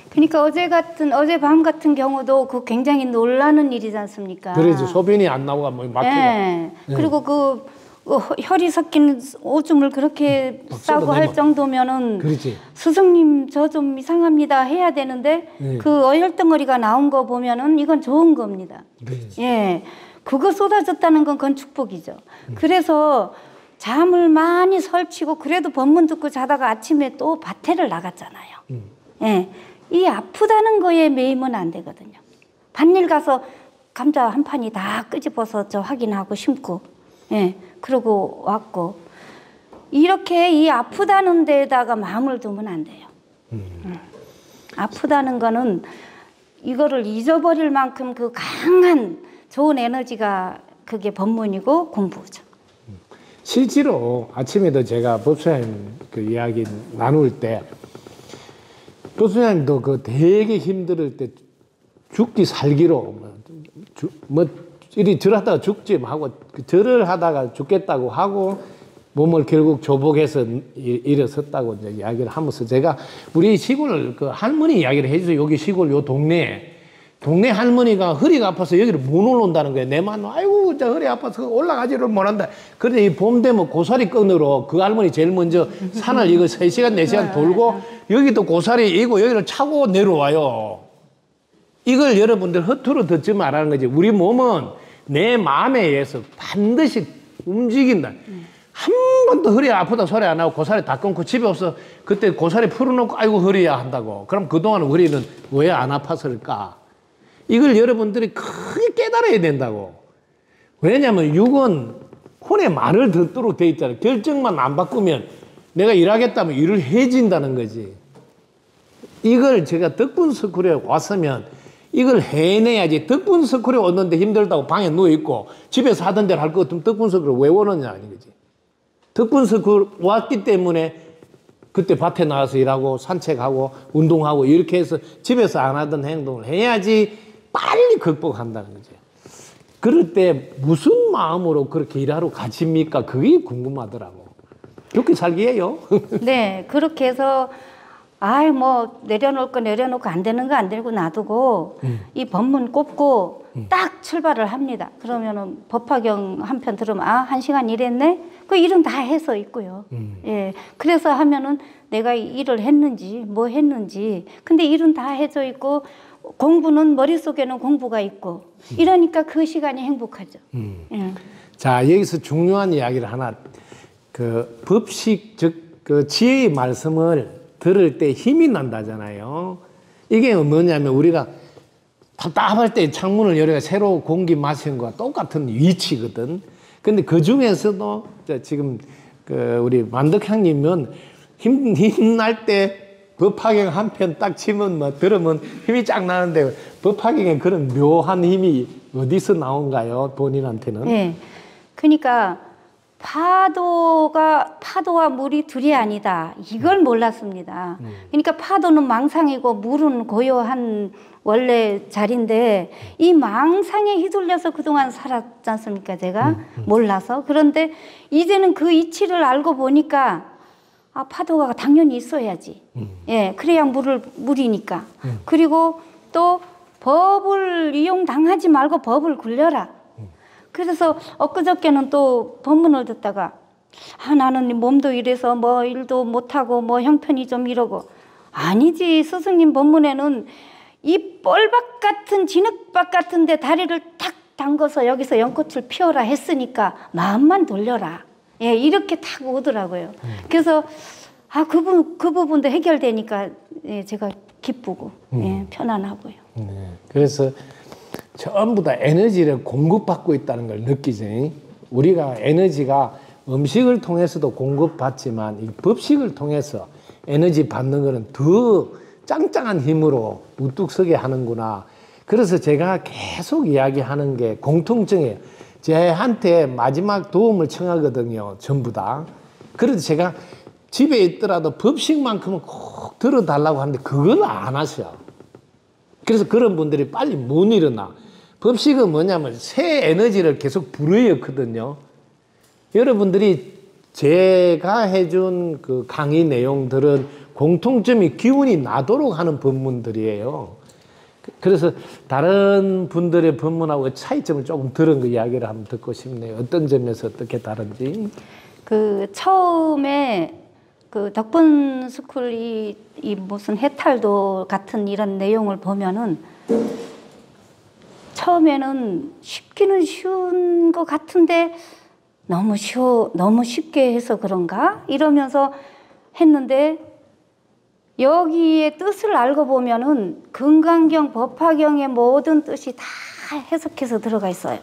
그러니까 어제 같은 어제 밤 같은 경우도 그 굉장히 놀라는 일이지 않습니까? 그래서 소변이 안 나오고 뭐 막히고. 예. 그리고 그 어, 혈이 섞인 오줌을 그렇게 막 싸고 할. 정도면은 그렇지 스승님 저 좀 이상합니다 해야 되는데 네. 그 어혈 덩어리가 나온 거 보면은 이건 좋은 겁니다. 네. 예. 그거 쏟아졌다는 건 그건 축복이죠. 음. 그래서 잠을 많이 설치고 그래도 법문 듣고 자다가 아침에 또 밭에를 나갔잖아요. 음. 예. 이 아프다는 거에 매이면 안 되거든요. 밭일 가서 감자 한 판이 다 끄집어서 저 확인하고 심고, 예. 그러고 왔고. 이렇게 이 아프다는 데다가 마음을 두면 안 돼요. 음. 아프다는 거는 이거를 잊어버릴 만큼 그 강한 좋은 에너지가 그게 법문이고 공부죠. 실제로 아침에도 제가 법사님 그 이야기 나눌 때 법사님도 그 되게 힘들 때 죽기 살기로 뭐, 주- 뭐 이리 절하다가 죽지 뭐 하고 그 절을 하다가 죽겠다고 하고 몸을 결국 조복해서 일- 일어섰다고 이제 이야기를 하면서 제가 우리 시골 그 할머니 이야기를 해주세요. 여기 시골 요 동네에 동네 할머니가 허리가 아파서 여기를 못 올라온다는 거예요. 내 만, 아이고, 저 허리 아파서 올라가지를 못한다. 그런데 이 봄 되면 고사리 끈으로 그 할머니 제일 먼저 산을 이거 3시간, 4시간 돌고 여기도 고사리 이고 여기를 차고 내려와요. 이걸 여러분들 허투루 듣지 말라는 거지. 우리 몸은 내 마음에 의해서 반드시 움직인다. 한 번도 허리 아프다 소리 안 하고 고사리 다 끊고 집에 없어 그때 고사리 풀어놓고 아이고 허리야 한다고. 그럼 그동안 우리는 왜 안 아팠을까? 이걸 여러분들이 크게 깨달아야 된다고. 왜냐하면 육은 혼의 말을 듣도록 돼 있잖아요. 결정만 안 바꾸면 내가 일하겠다면 일을 해진다는 거지. 이걸 제가 덕분 스쿨에 왔으면 이걸 해내야지. 덕분 스쿨에 왔는데 힘들다고 방에 누워있고 집에서 하던 대로 할 것 같으면 덕분 스쿨을 왜 오느냐 아닌 거지. 덕분 스쿨 왔기 때문에 그때 밭에 나가서 일하고 산책하고 운동하고 이렇게 해서 집에서 안 하던 행동을 해야지 빨리 극복한다는 거지. 그럴 때 무슨 마음으로 그렇게 일하러 가십니까? 그게 궁금하더라고. 그렇게 살기에요. 네, 그렇게 해서 아이 뭐 내려놓을 거 내려놓고 안 되는 거 안 되고 놔두고 이 법문 꼽고 딱 출발을 합니다. 그러면은 법화경 한 편 들으면 아 한 시간 일했네. 그 일은 다 해서 있고요. 예, 그래서 하면은 내가 일을 했는지 뭐 했는지 근데 일은 다 해져 있고 공부는 머릿속에는 공부가 있고 이러니까 그 시간이 행복하죠. 예. 자, 여기서 중요한 이야기를 하나, 그 법식, 즉, 그 지혜의 말씀을 들을 때 힘이 난다잖아요. 이게 뭐냐면 우리가 답답할 때 창문을 열어야 새로 공기 마시는 거와 똑같은 위치거든. 근데 그 중에서도 저 지금 그 우리 만덕향님은 힘, 힘날 때 법화경 한 편 딱 치면 뭐 들으면 힘이 쫙 나는데 법화경에 그런 묘한 힘이 어디서 나온가요? 본인한테는? 네. 그러니까 파도가 파도와 물이 둘이 아니다. 이걸 몰랐습니다. 그러니까 파도는 망상이고 물은 고요한 원래 자리인데 이 망상에 휘둘려서 그동안 살았지 않습니까? 제가 몰라서. 그런데 이제는 그 이치를 알고 보니까 아, 파도가 당연히 있어야지. 예, 그래야 물을, 물이니까. 그리고 또 법을 이용당하지 말고 법을 굴려라. 그래서 엊그저께는 또 법문을 듣다가 아, 나는 몸도 이래서 뭐 일도 못하고 뭐 형편이 좀 이러고 아니지 스승님 법문에는 이 뻘밭 같은 진흙밭 같은데 다리를 탁 담궈서 여기서 연꽃을 피워라 했으니까 마음만 돌려라. 예, 이렇게 탁 오더라고요. 그래서 아, 그, 부, 그 부분도 해결되니까 예, 제가 기쁘고 예, 편안하고요. 네. 그래서 전부 다 에너지를 공급받고 있다는 걸 느끼지. 우리가 에너지가 음식을 통해서도 공급받지만 이 법식을 통해서 에너지 받는 거는 더 짱짱한 힘으로 우뚝 서게 하는구나. 그래서 제가 계속 이야기하는 게 공통점이에요. 제한테 마지막 도움을 청하거든요. 전부 다. 그래도 제가 집에 있더라도 법식만큼은 꼭 들어달라고 하는데 그걸 안 하셔. 그래서 그런 분들이 빨리 못 일어나. 법식은 뭐냐면 새 에너지를 계속 불어넣거든요. 여러분들이 제가 해준 그 강의 내용들은 공통점이 기운이 나도록 하는 법문들이에요. 그래서 다른 분들의 법문하고 차이점을 조금 들은 그 이야기를 한번 듣고 싶네요. 어떤 점에서 어떻게 다른지. 그 처음에 그 덕분 스쿨이 이 무슨 해탈도 같은 이런 내용을 보면은 처음에는 쉽기는 쉬운 것 같은데 너무 쉬워 너무 쉽게 해서 그런가 이러면서 했는데 여기에 뜻을 알고 보면은 금강경 법화경의 모든 뜻이 다 해석해서 들어가 있어요.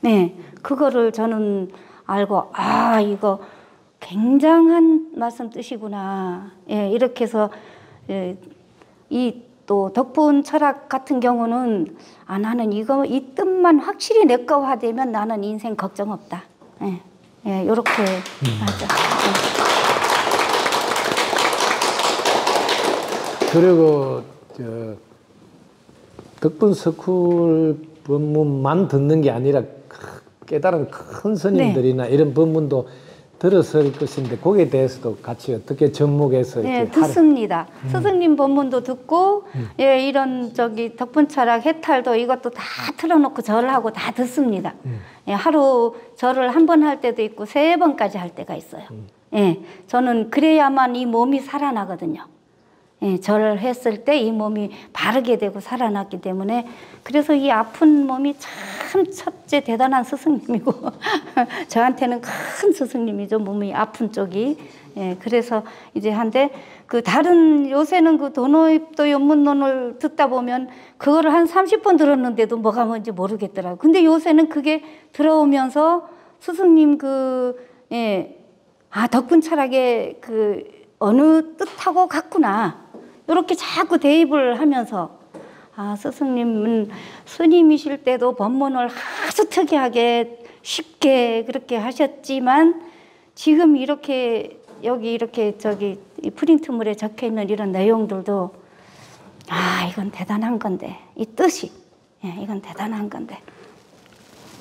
네, 그거를 저는 알고 아 이거 굉장한 말씀 뜻이구나. 예, 이렇게 해서 예, 이 또 덕분 철학 같은 경우는 아 나는 이거 이 뜻만 확실히 내 거화되면 나는 인생 걱정 없다. 예, 예, 이렇게 하죠. 그리고 저 덕분 스쿨 법문만 듣는 게 아니라 깨달은 큰 스님들이나 이런 법문도 들었을 것인데 거기에 대해서도 같이 어떻게 접목해서 네, 듣습니다. 스승님 법문도 듣고, 예, 이런 저기 덕분철학 해탈도 이것도 다 틀어놓고 절을 하고 다 듣습니다. 예, 하루 절을 한 번 할 때도 있고 세 번까지 할 때가 있어요. 예, 저는 그래야만 이 몸이 살아나거든요. 예, 절을 했을 때 이 몸이 바르게 되고 살아났기 때문에 그래서 이 아픈 몸이 참 첫째 대단한 스승님이고 저한테는 큰 스승님이죠. 몸이 아픈 쪽이. 예, 그래서 이제 한데 그 다른 요새는 그 도노입도 연문론을 듣다 보면 그거를 한 30번 들었는데도 뭐가 뭔지 모르겠더라고 근데 요새는 그게 들어오면서 스승님 그 예, 아 덕분 철학의 그 어느 뜻하고 같구나 이렇게 자꾸 대입을 하면서 아 스승님은 스님이실 때도 법문을 아주 특이하게 쉽게 그렇게 하셨지만 지금 이렇게 여기 이렇게 저기 이 프린트물에 적혀 있는 이런 내용들도 아 이건 대단한 건데 이 뜻이 예, 이건 대단한 건데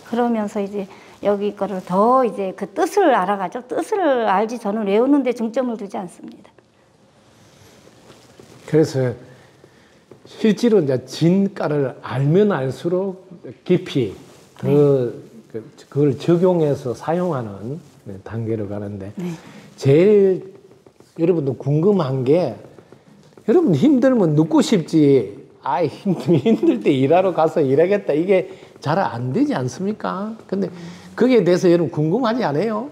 그러면서 이제 여기 거를 더 이제 그 뜻을 알아가죠. 뜻을 알지 저는 외우는데 중점을 두지 않습니다. 그래서 실제로 이제 진가를 알면 알수록 깊이 더 그, 그걸 적용해서 사용하는 네, 단계로 가는데 네. 제일 여러분도 궁금한 게 여러분 힘들면 눕고 싶지 아 힘들, 힘들 때 일하러 가서 일하겠다 이게 잘 안 되지 않습니까? 근데 거기에 대해서 여러분 궁금하지 않아요?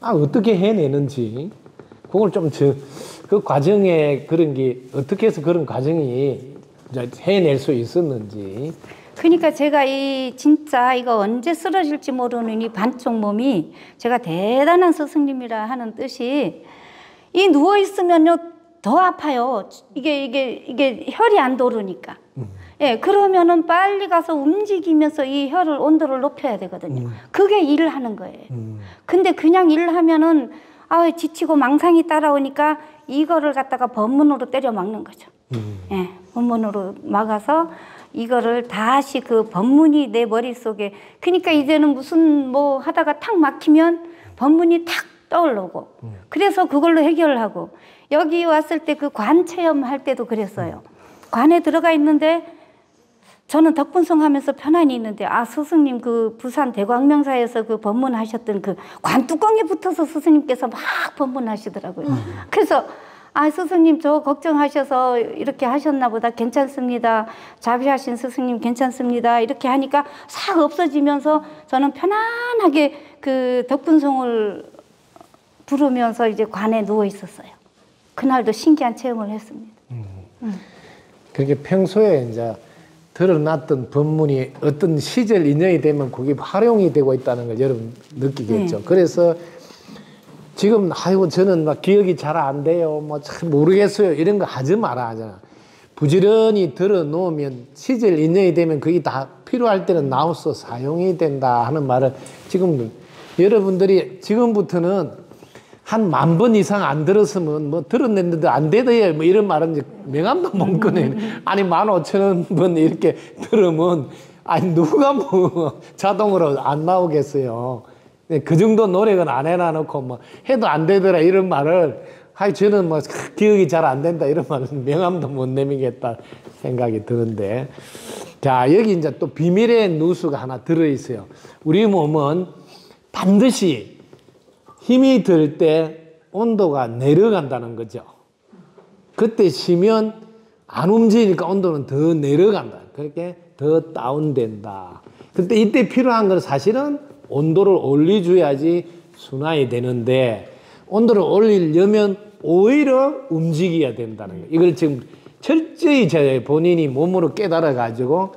아 어떻게 해내는지 그걸 좀 그 과정에 그런 게 어떻게 해서 그런 과정이 해낼 수 있었는지 그러니까 제가 이 진짜 이거 언제 쓰러질지 모르는 이 반쪽 몸이 제가 대단한 스승님이라 하는 뜻이 이 누워 있으면요 더 아파요. 이게 이게 이게 혈이 안 도르니까. 예, 그러면은 빨리 가서 움직이면서 이 혈을 온도를 높여야 되거든요. 그게 일을 하는 거예요. 근데 그냥 일을 하면은 아 지치고 망상이 따라오니까 이거를 갖다가 법문으로 때려 막는 거죠. 예, 법문으로 막아서 이거를 다시 그 법문이 내 머릿속에 그러니까 이제는 무슨 뭐 하다가 탁 막히면 법문이 탁 떠오르고 그래서 그걸로 해결을 하고 여기 왔을 때 그 관 체험할 때도 그랬어요. 관에 들어가 있는데 저는 덕분성 하면서 편안히 있는데 아 스승님 그 부산 대광명사에서 그 법문하셨던 그 관 뚜껑에 붙어서 스승님께서 막 법문하시더라고요. 그래서 아 스승님 저 걱정하셔서 이렇게 하셨나 보다 괜찮습니다. 자비하신 스승님 괜찮습니다. 이렇게 하니까 싹 없어지면서 저는 편안하게 그 덕분성을 부르면서 이제 관에 누워 있었어요. 그날도 신기한 체험을 했습니다. 그렇게 평소에 이제 드러났던 법문이 어떤 시절 인연이 되면 그게 활용이 되고 있다는 걸 여러분 느끼겠죠. 그래서 지금 아이고 저는 막 기억이 잘 안 돼요. 뭐 잘 모르겠어요. 이런 거 하지 마라 하잖아. 부지런히 들어 놓으면 시절 인연이 되면 그게 다 필요할 때는 나와서 사용이 된다 하는 말을 지금 여러분들이 지금부터는 한 만 번 이상 안 들었으면 뭐 들었는데도 안 되더야 뭐 이런 말은 명함도 못 꺼내. 아니 만 오천 원번 이렇게 들으면 아니 누가 뭐 자동으로 안 나오겠어요. 네, 그 정도 노력은 안 해놔놓고 뭐 해도 안 되더라 이런 말을 하이 저는 뭐 기억이 잘 안 된다 이런 말은 명함도 못 내미겠다 생각이 드는데 자 여기 이제 또 비밀의 누수가 하나 들어 있어요. 우리 몸은 반드시 힘이 들 때 온도가 내려간다는 거죠. 그때 쉬면 안 움직이니까 온도는 더 내려간다. 그렇게 더 다운된다. 근데 이때 필요한 건 사실은 온도를 올려줘야지 순환이 되는데 온도를 올리려면 오히려 움직여야 된다는 거예요. 이걸 지금 철저히 제 본인이 몸으로 깨달아 가지고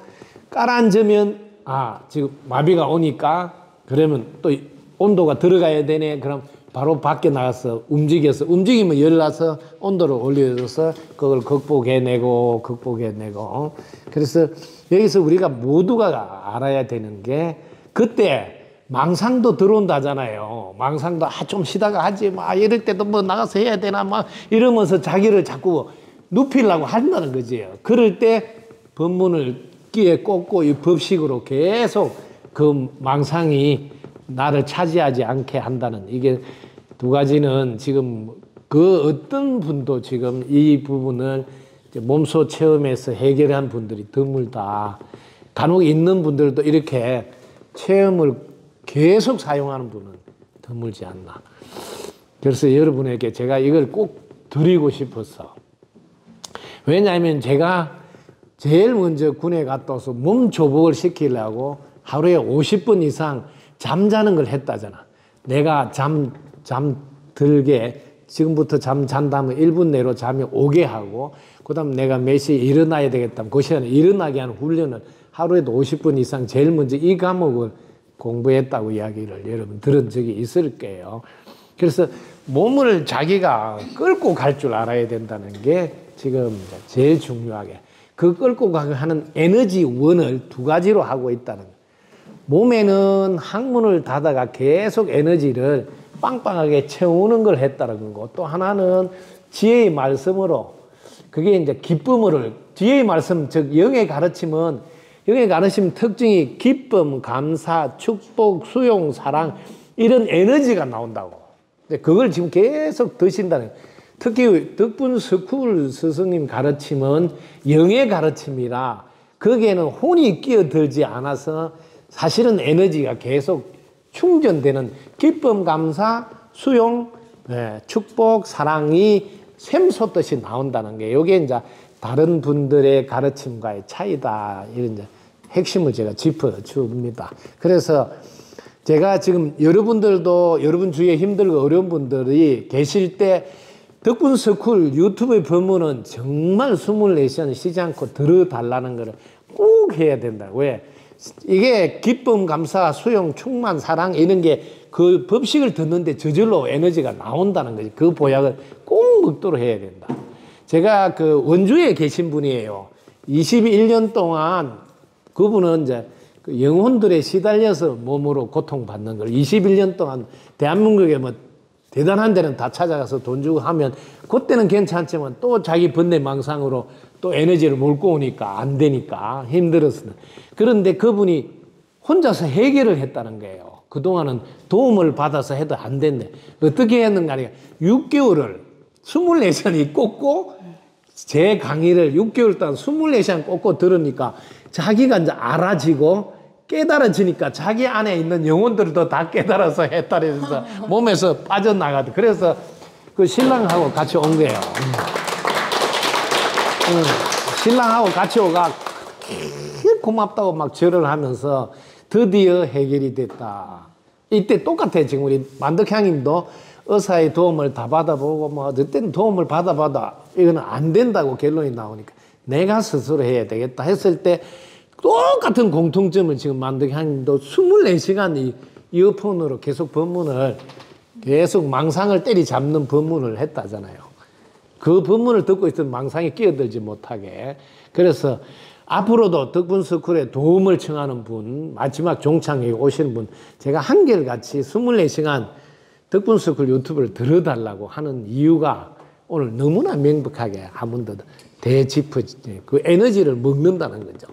깔아앉으면 아 지금 마비가 오니까 그러면 또 온도가 들어가야 되네. 그럼 바로 밖에 나가서 움직여서 움직이면 열 나서 온도를 올려줘서 그걸 극복해내고 극복해내고 그래서 여기서 우리가 모두가 알아야 되는 게 그때 망상도 들어온다잖아요. 망상도 아 좀 쉬다가 하지 마 이럴 때도 뭐 나가서 해야 되나 막 이러면서 자기를 자꾸 눕히려고 한다는 거지요. 그럴 때 법문을 끼에 꽂고 이 법식으로 계속 그 망상이 나를 차지하지 않게 한다는 이게 두 가지는 지금 그 어떤 분도 지금 이 부분을 몸소 체험해서 해결한 분들이 드물다. 간혹 있는 분들도 이렇게 체험을 계속 사용하는 분은 드물지 않나. 그래서 여러분에게 제가 이걸 꼭 드리고 싶어서 왜냐하면 제가 제일 먼저 군에 갔다 와서 몸 조복을 시키려고 하루에 50분 이상 잠자는 걸 했다잖아. 내가 잠, 잠 들게 지금부터 잠 잔다면 1분 내로 잠이 오게 하고 그 다음 내가 몇 시에 일어나야 되겠다면 그 시간에 일어나게 하는 훈련을 하루에도 50분 이상 제일 먼저 이 과목을 공부했다고 이야기를 여러분 들은 적이 있을 거예요. 그래서 몸을 자기가 끌고 갈 줄 알아야 된다는 게 지금 제일 중요하게 그 끌고 가게 하는 에너지 원을 두 가지로 하고 있다는 거예요. 몸에는 항문을 닫아가 계속 에너지를 빵빵하게 채우는 걸 했다는 거. 또 하나는 지혜의 말씀으로 그게 이제 기쁨을 지혜의 말씀 즉 영의 가르침은 영의 가르침 특징이 기쁨, 감사, 축복, 수용, 사랑 이런 에너지가 나온다고. 근데 그걸 지금 계속 드신다는. 특히 덕분 스쿨 스승님 가르침은 영의 가르침이라 거기에는 혼이 끼어들지 않아서 사실은 에너지가 계속 충전되는 기쁨, 감사, 수용, 예, 축복, 사랑이 샘솟듯이 나온다는 게 이게 이제 다른 분들의 가르침과의 차이다 이런 이제 핵심을 제가 짚어줍니다. 그래서 제가 지금 여러분들도 여러분 주위에 힘들고 어려운 분들이 계실 때 덕분 스쿨 유튜브에 보면은 정말 24시간 쉬지 않고 틀어달라는 거를 꼭 해야 된다. 왜? 이게 기쁨, 감사, 수용, 충만, 사랑 이런 게 그 법식을 듣는데 저절로 에너지가 나온다는 거지. 그 보약을 꼭 먹도록 해야 된다. 제가 그 원주에 계신 분이에요. 21년 동안 그분은 이제 그 영혼들에 시달려서 몸으로 고통받는 걸 21년 동안 대한민국에 뭐 대단한 데는 다 찾아가서 돈 주고 하면 그때는 괜찮지만 또 자기 번뇌 망상으로 또 에너지를 몰고 오니까 안 되니까 힘들었어요. 그런데 그분이 혼자서 해결을 했다는 거예요. 그동안은 도움을 받아서 해도 안 됐네. 어떻게 했는가 하니까 6개월을 24시간이 꽂고 제 강의를 6개월 동안 24시간 꽂고 들으니까 자기가 이제 알아지고 깨달아지니까 자기 안에 있는 영혼들도 다 깨달아서 했다면서 몸에서 빠져나가도 그래서 그 신랑하고 같이 온 거예요. 신랑하고 같이 오가 고맙다고 막 절을 하면서 드디어 해결이 됐다. 이때 똑같아 지금 우리 만덕향님도 의사의 도움을 다 받아보고 뭐 어쨌든 도움을 받아봐도 이거는 안 된다고 결론이 나오니까 내가 스스로 해야 되겠다 했을 때 똑같은 공통점을 지금 만덕향님도 24시간 이 이어폰으로 계속 법문을 계속 망상을 때리 잡는 법문을 했다잖아요. 그 법문을 듣고 있으면 망상에 끼어들지 못하게. 그래서 앞으로도 덕분 스쿨에 도움을 청하는 분, 마지막 종착에 오시는 분, 제가 한결같이 24시간 덕분 스쿨 유튜브를 들어달라고 하는 이유가 오늘 너무나 명백하게 한 번 더 되짚어지, 그 에너지를 먹는다는 거죠.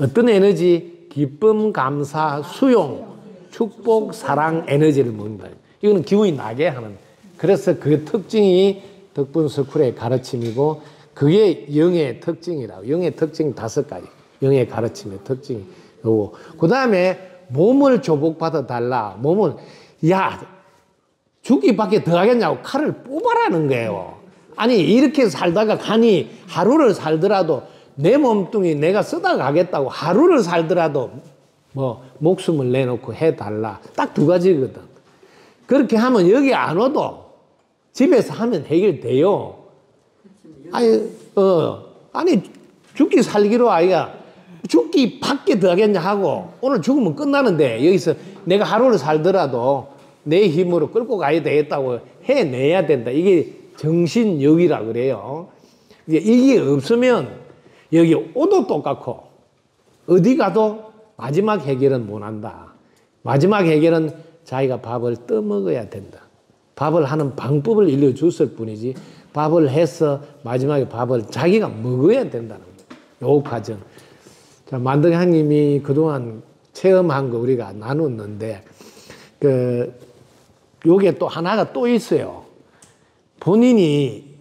어떤 에너지? 기쁨, 감사, 수용, 축복, 사랑 에너지를 먹는다. 이거는 기운이 나게 하는. 그래서 그 특징이 덕분 스쿨의 가르침이고 그게 영의 특징이라고. 영의 특징 다섯 가지. 영의 가르침의 특징이 요거. 그 다음에 몸을 조복받아 달라. 몸을, 야, 죽기밖에 더 하겠냐고 칼을 뽑아라는 거예요. 아니, 이렇게 살다가 간이 하루를 살더라도 내 몸뚱이 내가 쓰다 가겠다고 하루를 살더라도 뭐 목숨을 내놓고 해달라. 딱 두 가지거든. 그렇게 하면 여기 안 와도 집에서 하면 해결돼요. 아니, 어, 아니, 죽기 살기로 아이가 죽기 밖에 더 하겠냐 하고 오늘 죽으면 끝나는데 여기서 내가 하루를 살더라도 내 힘으로 끌고 가야 되겠다고 해내야 된다. 이게 정신력이라 그래요. 이게 없으면 여기 오도 똑같고 어디 가도 마지막 해결은 못 한다. 마지막 해결은 자기가 밥을 떠먹어야 된다. 밥을 하는 방법을 일러줬을 뿐이지 밥을 해서 마지막에 밥을 자기가 먹어야 된다는 거예요. 요 과정. 자, 만덕향님이 그동안 체험한 거 우리가 나눴는데, 그, 요게 또 하나가 또 있어요. 본인이,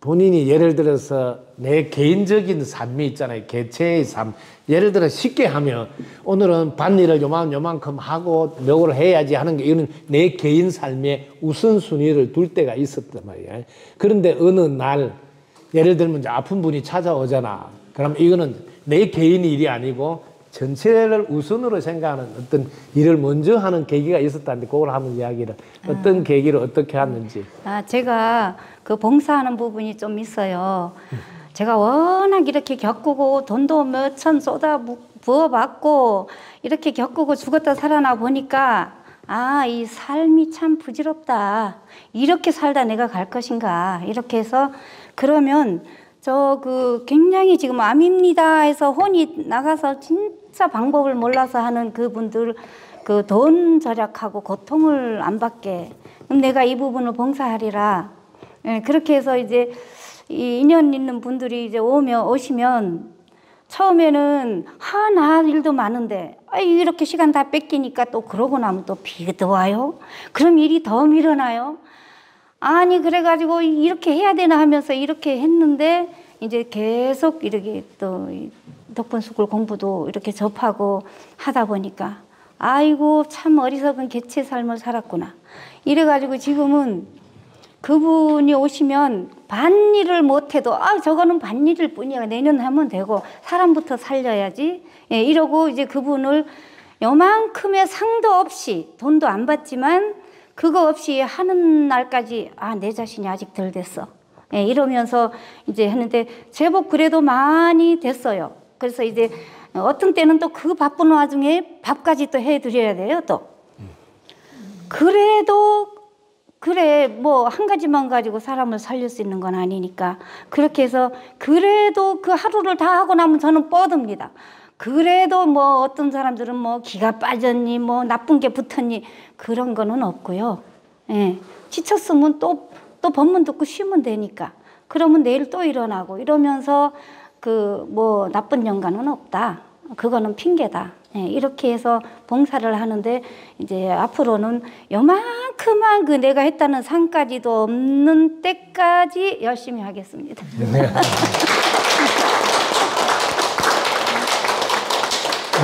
본인이 예를 들어서 내 개인적인 삶이 있잖아요. 개체의 삶. 예를 들어 쉽게 하면 오늘은 밭일을 요만, 요만큼 하고 묘를 해야지 하는 게 이거는 내 개인 삶의 우선순위를 둘 때가 있었단 말이에요. 그런데 어느 날 예를 들면 이제 아픈 분이 찾아오잖아. 그럼 이거는 내 개인 일이 아니고 전체를 우선으로 생각하는 어떤 일을 먼저 하는 계기가 있었다는데 그걸 한번 이야기를 어떤 계기를 어떻게 했는지. 아, 제가 그 봉사하는 부분이 좀 있어요. 제가 워낙 이렇게 겪고 돈도 몇 천 쏟아 부- 부어받고 이렇게 겪고 죽었다 살아나 보니까 아, 이 삶이 참 부질없다. 이렇게 살다 내가 갈 것인가. 이렇게 해서 그러면 저 그 굉장히 지금 암입니다 해서 혼이 나가서 진짜 방법을 몰라서 하는 그분들 그 돈 절약하고 고통을 안 받게 그럼 내가 이 부분을 봉사하리라 예, 그렇게 해서 이제 이 인연 있는 분들이 이제 오면 오시면 처음에는 하나 일도 많은데 아 이렇게 시간 다 뺏기니까 또 그러고 나면 또 비가 와요. 그럼 일이 더 밀어나요. 아니 그래가지고 이렇게 해야 되나 하면서 이렇게 했는데 이제 계속 이렇게 또이 덕분스쿨 공부도 이렇게 접하고 하다 보니까 아이고 참 어리석은 개체 삶을 살았구나. 이래가지고 지금은 그분이 오시면 반일을 못해도 아 저거는 반일일 뿐이야. 내년 하면 되고 사람부터 살려야지. 예, 이러고 이제 그분을 요만큼의 상도 없이 돈도 안 받지만 그거 없이 하는 날까지 아 내 자신이 아직 덜 됐어. 예, 이러면서 이제 했는데 제법 그래도 많이 됐어요. 그래서 이제 어떤 때는 또 그 바쁜 와중에 밥까지 또 해드려야 돼요 또. 그래도 그래 뭐 한 가지만 가지고 사람을 살릴 수 있는 건 아니니까 그렇게 해서 그래도 그 하루를 다 하고 나면 저는 뻗습니다. 그래도 뭐 어떤 사람들은 뭐 기가 빠졌니 뭐 나쁜 게 붙었니 그런 거는 없고요. 예. 지쳤으면 또 또 법문 듣고 쉬면 되니까 그러면 내일 또 일어나고 이러면서 그 뭐 나쁜 연관은 없다. 그거는 핑계다. 예, 이렇게 해서 봉사를 하는데 이제 앞으로는 요만큼만 그 내가 했다는 상까지도 없는 때까지 열심히 하겠습니다.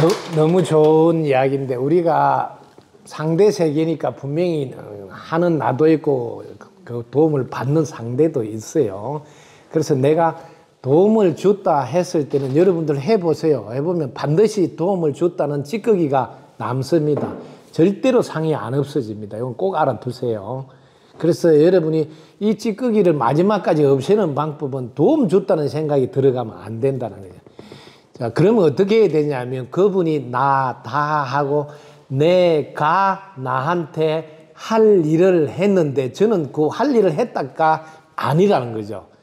너, 너무 좋은 이야기인데 우리가 상대 세계니까 분명히 어, 하는 나도 있고 그 도움을 받는 상대도 있어요. 그래서 내가 도움을 줬다 했을 때는 여러분들 해보세요. 해보면 반드시 도움을 줬다는 찌꺼기가 남습니다. 절대로 상이 안 없어집니다. 이건 꼭 알아두세요. 그래서 여러분이 이 찌꺼기를 마지막까지 없애는 방법은 도움 줬다는 생각이 들어가면 안 된다는 거죠. 자, 그러면 어떻게 해야 되냐면 그분이 나 다 하고 내가 나한테 할 일을 했는데 저는 그 할 일을 했다가 아니라는 거죠.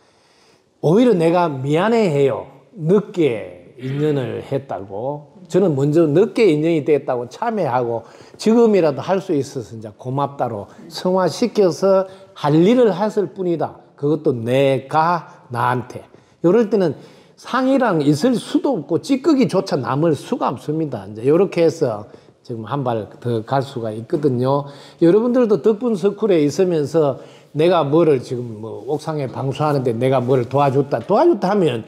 오히려 내가 미안해해요. 늦게 인연을 했다고. 저는 먼저 늦게 인연이 됐다고 참여하고 지금이라도 할 수 있어서 이제 고맙다로 성화시켜서 할 일을 했을 뿐이다. 그것도 내가 나한테. 이럴 때는 상이랑 있을 수도 없고 찌꺼기조차 남을 수가 없습니다. 이제 이렇게 해서 지금 한 발 더 갈 수가 있거든요. 여러분들도 덕분 서클에 있으면서 내가 뭐를 지금 뭐 옥상에 방수하는데 내가 뭐를 도와줬다. 도와줬다 하면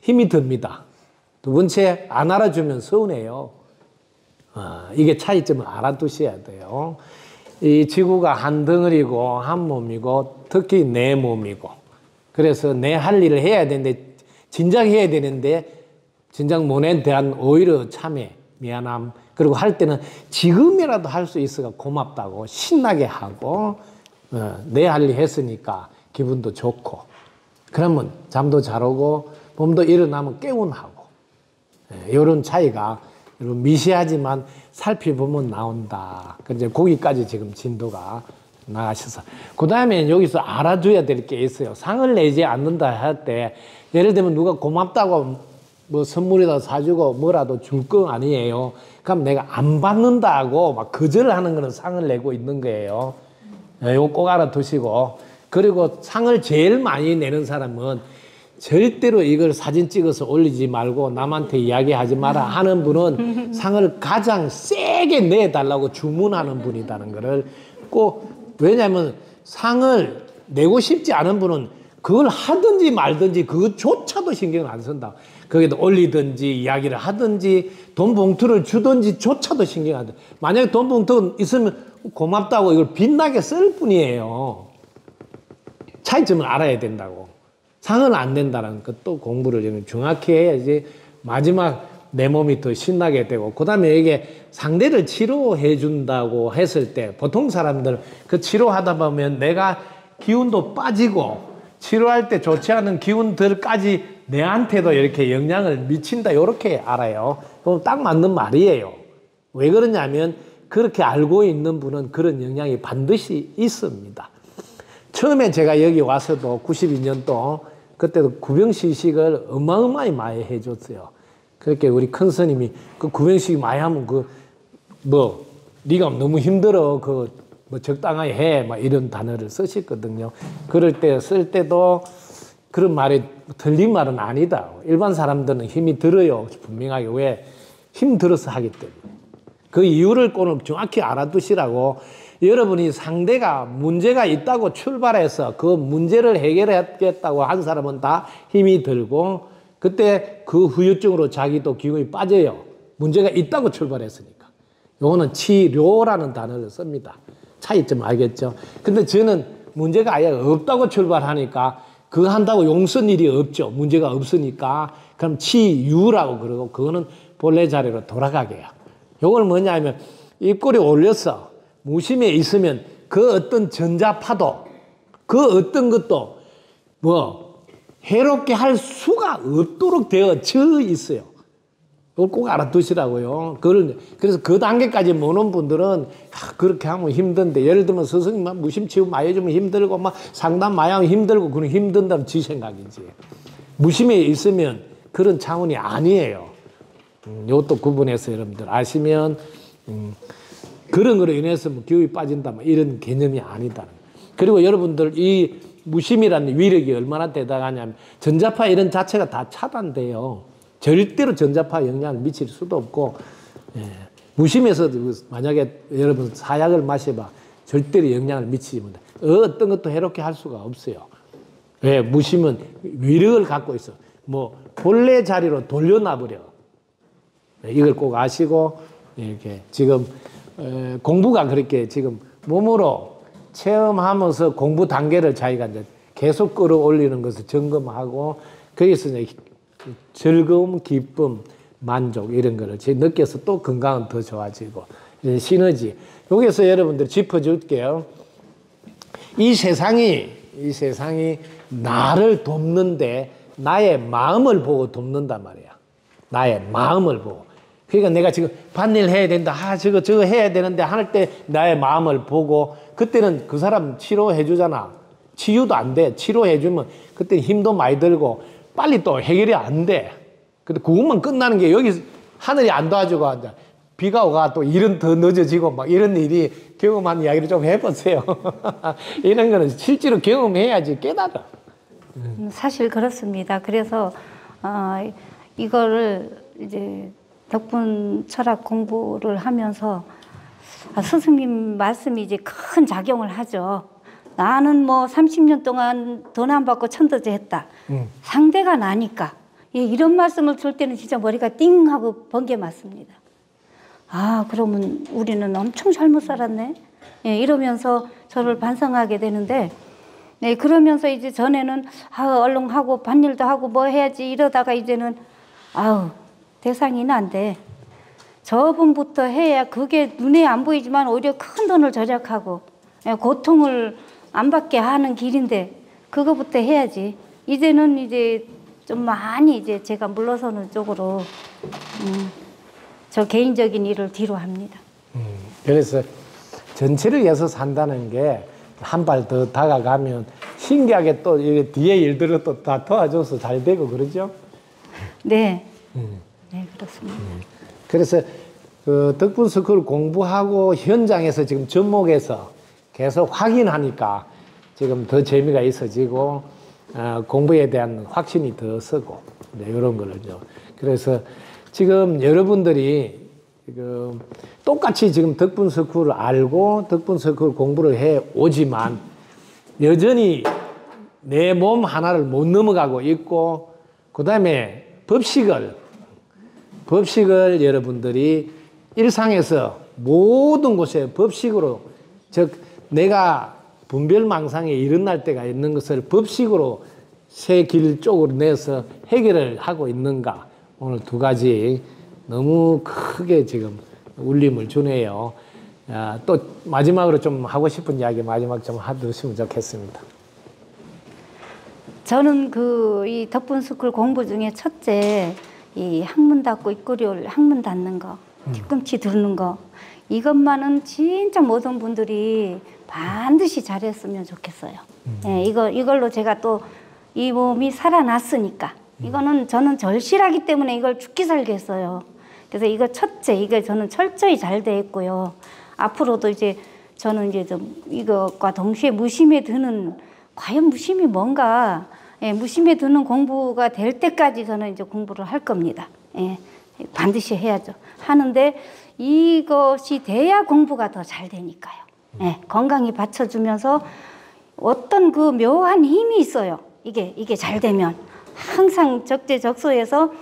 힘이 듭니다. 두 번째, 안 알아주면 서운해요. 아, 이게 차이점을 알아두셔야 돼요. 이 지구가 한 덩어리고 한 몸이고 특히 내 몸이고 그래서 내 할 일을 해야 되는데 진작 해야 되는데 진작 못에 대한 오히려 참회, 미안함 그리고 할 때는 지금이라도 할 수 있어가 고맙다고 신나게 하고 어, 내할 일 했으니까 기분도 좋고 그러면 잠도 잘 오고 몸도 일어나면 개운하고 이런 차이가 여러분 미시하지만 살펴보면 나온다. 그 이제 거기까지 지금 진도가 나가셔서 그 다음에 여기서 알아줘야 될 게 있어요. 상을 내지 않는다 할 때 예를 들면 누가 고맙다고 뭐 선물이다 사주고 뭐라도 줄 거 아니에요. 그럼 내가 안 받는다고 막 거절하는 거는 상을 내고 있는 거예요. 이거 꼭 알아두시고 그리고 상을 제일 많이 내는 사람은 절대로 이걸 사진 찍어서 올리지 말고 남한테 이야기하지 마라 하는 분은 상을 가장 세게 내달라고 주문하는 분이라는 거를 꼭 왜냐하면 상을 내고 싶지 않은 분은 그걸 하든지 말든지 그것조차도 신경을 안 쓴다. 거기다 올리든지 이야기를 하든지 돈 봉투를 주든지 조차도 신경 안 돼. 만약에 돈 봉투 있으면 고맙다고 이걸 빛나게 쓸 뿐이에요. 차이점을 알아야 된다고. 상은 안 된다는 것도 공부를 좀 정확히 해야지 마지막 내 몸이 더 신나게 되고 그다음에 이게 상대를 치료해 준다고 했을 때 보통 사람들 그 치료하다 보면 내가 기운도 빠지고 치료할 때 좋지 않은 기운들까지 내한테도 이렇게 영향을 미친다 이렇게 알아요. 그럼 딱 맞는 말이에요. 왜 그러냐면 그렇게 알고 있는 분은 그런 영향이 반드시 있습니다. 처음에 제가 여기 와서도 92년도 그때도 구병시식을 어마어마히 많이 해줬어요. 그렇게 우리 큰 스님이 그 구병시식 많이 하면 그 뭐 네가 너무 힘들어 그 뭐 적당하게 해 막 이런 단어를 쓰셨거든요. 그럴 때 쓸 때도 그런 말이 틀린 말은 아니다. 일반 사람들은 힘이 들어요. 분명하게 왜 힘 들어서 하기 때문에. 그 이유를 오늘 정확히 알아두시라고 여러분이 상대가 문제가 있다고 출발해서 그 문제를 해결하겠다고 한 사람은 다 힘이 들고 그때 그 후유증으로 자기도 기운이 빠져요. 문제가 있다고 출발했으니까. 요거는 치료라는 단어를 씁니다. 차이점 알겠죠? 근데 저는 문제가 아예 없다고 출발하니까 그 한다고 용선 일이 없죠. 문제가 없으니까. 그럼 치유라고 그러고 그거는 본래 자리로 돌아가게요. 요걸 뭐냐면 입꼬리 올려서 무심에 있으면 그 어떤 전자파도 그 어떤 것도 뭐 해롭게 할 수가 없도록 되어져 있어요. 이걸 꼭 알아두시라고요. 그걸 그래서 그 단계까지 못온 분들은 아, 그렇게 하면 힘든데 예를 들면 스승님만 무심치유 많이 해주면 힘들고 막 상담 많이 하면 힘들고 그런 힘든다면 지 생각이지. 무심에 있으면 그런 차원이 아니에요. 음, 이것도 구분해서 여러분들 아시면 음, 그런 거로 인해서 뭐 기운이 빠진다 뭐 이런 개념이 아니다. 그리고 여러분들 이 무심이라는 위력이 얼마나 대단하냐면 전자파 이런 자체가 다 차단돼요. 절대로 전자파 영향을 미칠 수도 없고 예, 무심해서 만약에 여러분 사약을 마셔봐 절대로 영향을 미치지 못해. 어떤 것도 해롭게 할 수가 없어요. 왜 무심은 위력을 갖고 있어. 뭐 본래 자리로 돌려놔버려. 네, 이걸 꼭 아시고 이렇게 지금 에, 공부가 그렇게 지금 몸으로 체험하면서 공부 단계를 자기가 이제 계속 끌어올리는 것을 점검하고 거기서 이제 즐거움, 기쁨, 만족 이런 거를 느껴서 또 건강은 더 좋아지고 시너지. 여기서 여러분들 짚어줄게요. 이 세상이 이 세상이 나를 돕는데 나의 마음을 보고 돕는단 말이야. 나의 마음을 보고. 그러니까 내가 지금 반일 해야 된다. 아, 저거, 저거 해야 되는데 할 때 나의 마음을 보고 그때는 그 사람 치료해 주잖아. 치유도 안 돼. 치료해 주면 그때 힘도 많이 들고 빨리 또 해결이 안 돼. 근데 그것만 끝나는 게 여기 하늘이 안 도와주고 이제 비가 오가 또 일은 더 늦어지고 막 이런 일이 경험한 이야기를 좀 해보세요. 이런 거는 실제로 경험해야지 깨달아. 음, 사실 그렇습니다. 그래서 어, 이거를 이제 덕분 철학 공부를 하면서 아, 스승님 말씀이 이제 큰 작용을 하죠. 나는 뭐 30년 동안 돈 안 받고 천도제 했다. 음. 상대가 나니까. 예, 이런 말씀을 들 때는 진짜 머리가 띵 하고 번개 맞습니다. 아, 그러면 우리는 엄청 잘못 살았네. 예, 이러면서 저를 반성하게 되는데, 네, 그러면서 이제 전에는, 아, 얼른 하고, 반일도 하고, 뭐 해야지, 이러다가 이제는, 아우, 대상이는 안 돼. 저분부터 해야 그게 눈에 안 보이지만 오히려 큰 돈을 절약하고, 예, 고통을 안 받게 하는 길인데, 그거부터 해야지. 이제는 이제 좀 많이 이제 제가 물러서는 쪽으로, 음, 저 개인적인 일을 뒤로 합니다. 음, 그래서 전체를 위해서 산다는 게 한 발 더 다가가면 신기하게 또 뒤에 일들을 또 다 도와줘서 잘 되고 그러죠. 네. 음. 네, 그렇습니다. 그래서 그 덕분 스쿨 공부하고 현장에서 지금 접목해서 계속 확인하니까 지금 더 재미가 있어지고 어, 공부에 대한 확신이 더 서고 네, 이런 거를요. 그래서 지금 여러분들이 지금 똑같이 지금 덕분 스쿨을 알고 덕분 스쿨 공부를 해 오지만 여전히 내 몸 하나를 못 넘어가고 있고 그 다음에 법식을 법식을 여러분들이 일상에서 모든 곳에 법식으로 즉 내가 분별망상에 일어날 때가 있는 것을 법식으로 새 길 쪽으로 내서 해결을 하고 있는가 오늘 두 가지 너무 크게 지금 울림을 주네요. 아, 또 마지막으로 좀 하고 싶은 이야기 마지막 좀 해두시면 좋겠습니다. 저는 그 이 덕분스쿨 공부 중에 첫째 이 학문 닫고 입구리올 학문 닫는 거 뒤꿈치 두는 거 이것만은 진짜 모든 분들이 반드시 잘했으면 좋겠어요. 예, 이거 이걸로 제가 또 이 몸이 살아났으니까 이거는 저는 절실하기 때문에 이걸 죽기 살기 했어요. 그래서 이거 첫째 이게 저는 철저히 잘 돼 있고요. 앞으로도 이제 저는 이제 좀 이것과 동시에 무심에 드는 과연 무심이 뭔가 예, 무심에 드는 공부가 될 때까지 저는 이제 공부를 할 겁니다. 예, 반드시 해야죠. 하는데 이것이 돼야 공부가 더 잘 되니까요. 예, 건강히 받쳐주면서 어떤 그 묘한 힘이 있어요. 이게 이게 잘 되면 항상 적재적소에서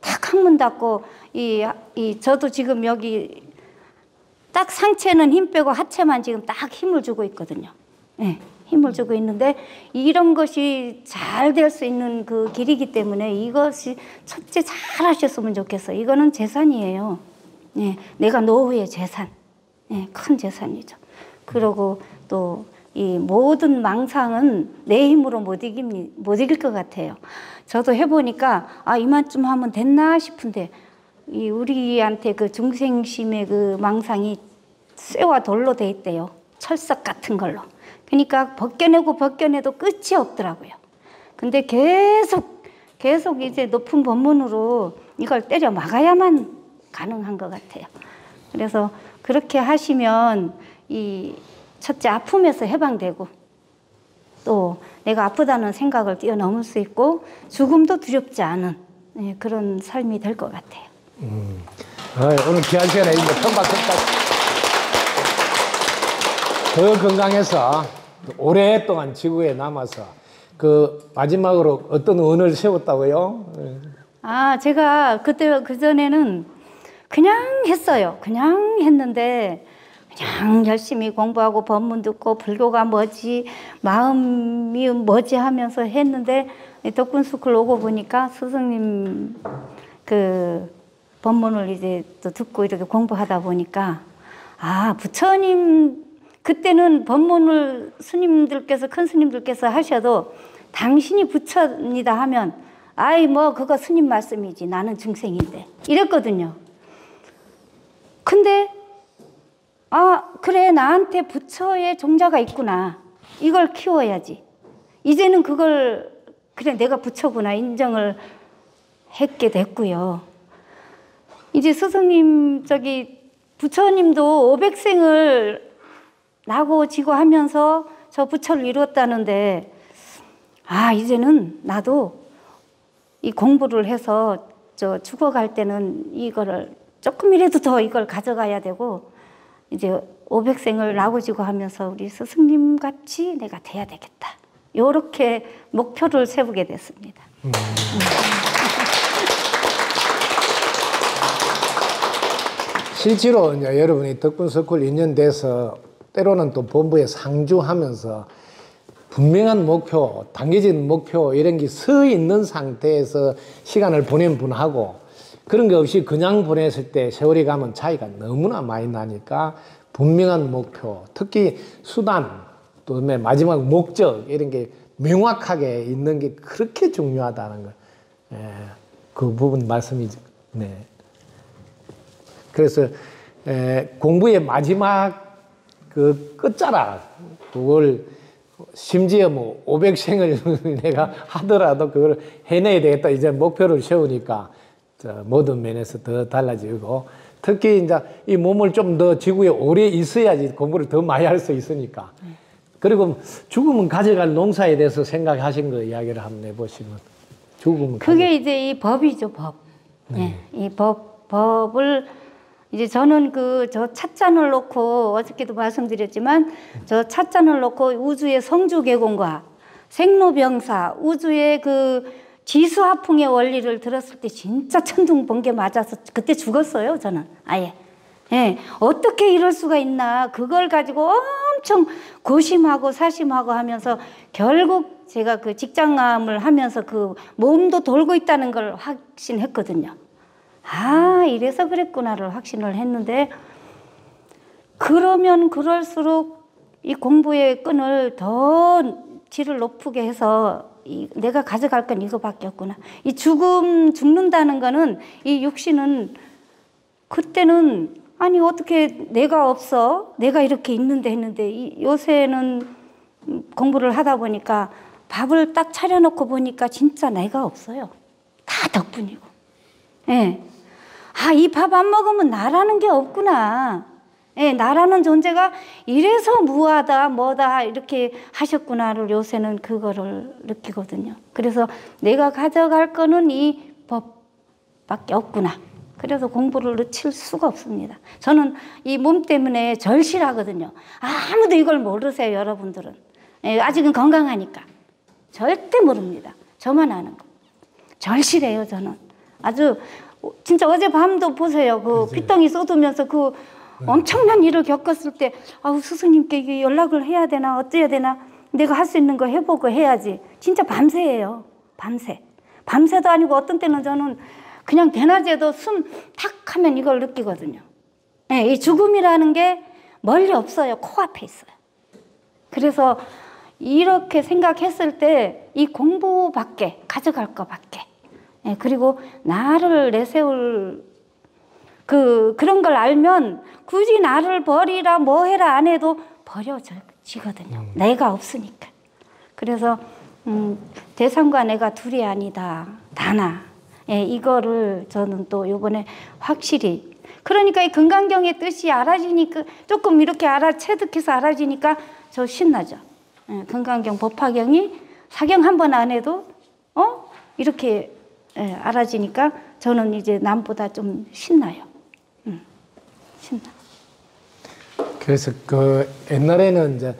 탁 항문 닫고 이, 이 저도 지금 여기 딱 상체는 힘 빼고 하체만 지금 딱 힘을 주고 있거든요. 예, 힘을 주고 있는데 이런 것이 잘 될 수 있는 그 길이기 때문에 이것이 첫째 잘 하셨으면 좋겠어요. 이거는 재산이에요. 예, 내가 노후의 재산. 예, 큰 재산이죠. 그리고 또 이 모든 망상은 내 힘으로 못 이깁니, 못 이길 것 같아요. 저도 해보니까 아 이만쯤 하면 됐나 싶은데 이 우리한테 그 중생심의 그 망상이 쇠와 돌로 돼 있대요. 철석 같은 걸로. 그러니까 벗겨내고 벗겨내도 끝이 없더라고요. 근데 계속 계속 이제 높은 법문으로 이걸 때려 막아야만 가능한 것 같아요. 그래서 그렇게 하시면 이 첫째 아픔에서 해방되고 또 내가 아프다는 생각을 뛰어넘을 수 있고 죽음도 두렵지 않은 예, 그런 삶이 될 것 같아요. 아, 오늘 귀한 시간에 이제 평박까지 더 건강해서 오랫동안 지구에 남아서 그 마지막으로 어떤 은을 세웠다고요? 예. 아, 제가 그때 그전에는 그냥 했어요. 그냥 했는데 그냥 열심히 공부하고 법문 듣고 불교가 뭐지 마음이 뭐지 하면서 했는데 이 덕분스쿨 오고 보니까 스승님 그 법문을 이제 또 듣고 이렇게 공부하다 보니까 아 부처님 그때는 법문을 스님들께서 큰 스님들께서 하셔도 당신이 부처입니다 하면 아이 뭐 그거 스님 말씀이지 나는 중생인데 이랬거든요. 근데 아 그래 나한테 부처의 종자가 있구나 이걸 키워야지 이제는 그걸 그래 내가 부처구나 인정을 했게 됐고요. 이제 스승님 저기 부처님도 500생을 나고 지고 하면서 저 부처를 이루었다는데 아 이제는 나도 이 공부를 해서 저 죽어갈 때는 이거를 조금이라도 더 이걸 가져가야 되고 이제 500생을 나고 지고 하면서 우리 스승님 같이 내가 돼야 되겠다. 요렇게 목표를 세우게 됐습니다. 실제로 이제 여러분이 덕분석쿨 인연돼서 때로는 또 본부에 상주하면서 분명한 목표, 단계적인 목표 이런 게 서 있는 상태에서 시간을 보낸 분하고 그런 게 없이 그냥 보냈을 때 세월이 가면 차이가 너무나 많이 나니까 분명한 목표, 특히 수단, 또 마지막 목적 이런 게 명확하게 있는 게 그렇게 중요하다는 거. 예, 그 부분 말씀이 네. 그래서 에, 공부의 마지막 그 끝자락 그걸 심지어 뭐 500생을 내가 하더라도 그걸 해내야 되겠다 이제 목표를 세우니까 저 모든 면에서 더 달라지고 특히 이제 이 몸을 좀 더 지구에 오래 있어야지 공부를 더 많이 할 수 있으니까 그리고 죽으면 가져갈 농사에 대해서 생각하신 거 이야기를 한번 해보시면 죽으면 그게 이제 이 법이죠, 법. 네. 이 법, 법을 이제 저는 그 저 찻잔을 놓고 어저께도 말씀드렸지만 저 찻잔을 놓고 우주의 성주 개공과 생로병사 우주의 그 지수화풍의 원리를 들었을 때 진짜 천둥 번개 맞아서 그때 죽었어요 저는. 아예. 예. 어떻게 이럴 수가 있나 그걸 가지고 엄청 고심하고 사심하고 하면서 결국 제가 그 직장암을 하면서 그 몸도 돌고 있다는 걸 확신했거든요. 아, 이래서 그랬구나를 확신을 했는데 그러면 그럴수록 이 공부의 끈을 더 질을 높게 해서 이 내가 가져갈 건 이거밖에 없구나. 이 죽음 죽는다는 거는 이 육신은 그때는 아니 어떻게 내가 없어 내가 이렇게 있는데 했는데 이 요새는 공부를 하다 보니까 밥을 딱 차려놓고 보니까 진짜 내가 없어요. 다 덕분이고. 예. 아, 이 밥 안 먹으면 나라는 게 없구나. 예, 나라는 존재가 이래서 무하다, 뭐다, 이렇게 하셨구나를 요새는 그거를 느끼거든요. 그래서 내가 가져갈 거는 이 법밖에 없구나. 그래서 공부를 놓칠 수가 없습니다. 저는 이 몸 때문에 절실하거든요. 아무도 이걸 모르세요, 여러분들은. 예, 아직은 건강하니까. 절대 모릅니다. 저만 아는 거. 절실해요, 저는. 아주 진짜 어젯밤도 보세요. 그 피덩이 쏟으면서 그 엄청난 일을 겪었을 때 아우 스승님께 연락을 해야 되나 어찌해야 되나 내가 할 수 있는 거 해보고 해야지. 진짜 밤새예요. 밤새. 밤새도 아니고 어떤 때는 저는 그냥 대낮에도 숨 탁 하면 이걸 느끼거든요. 네, 이 죽음이라는 게 멀리 없어요. 코앞에 있어요. 그래서 이렇게 생각했을 때 이 공부밖에 가져갈 거밖에 예, 그리고 나를 내세울 그 그런 걸 알면 굳이 나를 버리라 뭐 해라 안 해도 버려지거든요. 내가 없으니까. 그래서 음, 대상과 내가 둘이 아니다. 다나. 예, 이거를 저는 또 요번에 확실히 그러니까 이 금강경의 뜻이 알아지니까 조금 이렇게 알아 체득해서 알아지니까 저 신나죠. 예, 금강경 법화경이 사경 한 번 안 해도 어 이렇게 예, 알아지니까 저는 이제 남보다 좀 신나요. 음, 신나. 그래서 그 옛날에는 이제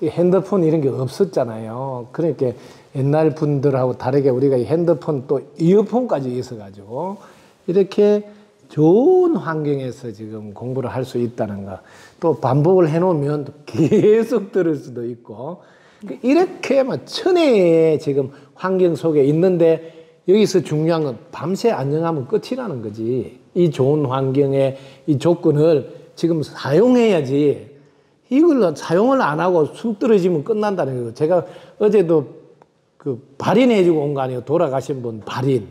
이 핸드폰 이런 게 없었잖아요. 그러니까 옛날 분들하고 다르게 우리가 이 핸드폰 또 이어폰까지 있어가지고 이렇게 좋은 환경에서 지금 공부를 할 수 있다는 거. 또 반복을 해놓으면 또 계속 들을 수도 있고 그 이렇게 막 천혜의 지금 환경 속에 있는데 여기서 중요한 건 밤새 안녕하면 끝이라는 거지. 이 좋은 환경에 이 조건을 지금 사용해야지. 이걸 사용을 안 하고 숨 떨어지면 끝난다는 거예요. 제가 어제도 그 발인해주고 온 거 아니에요. 돌아가신 분 발인.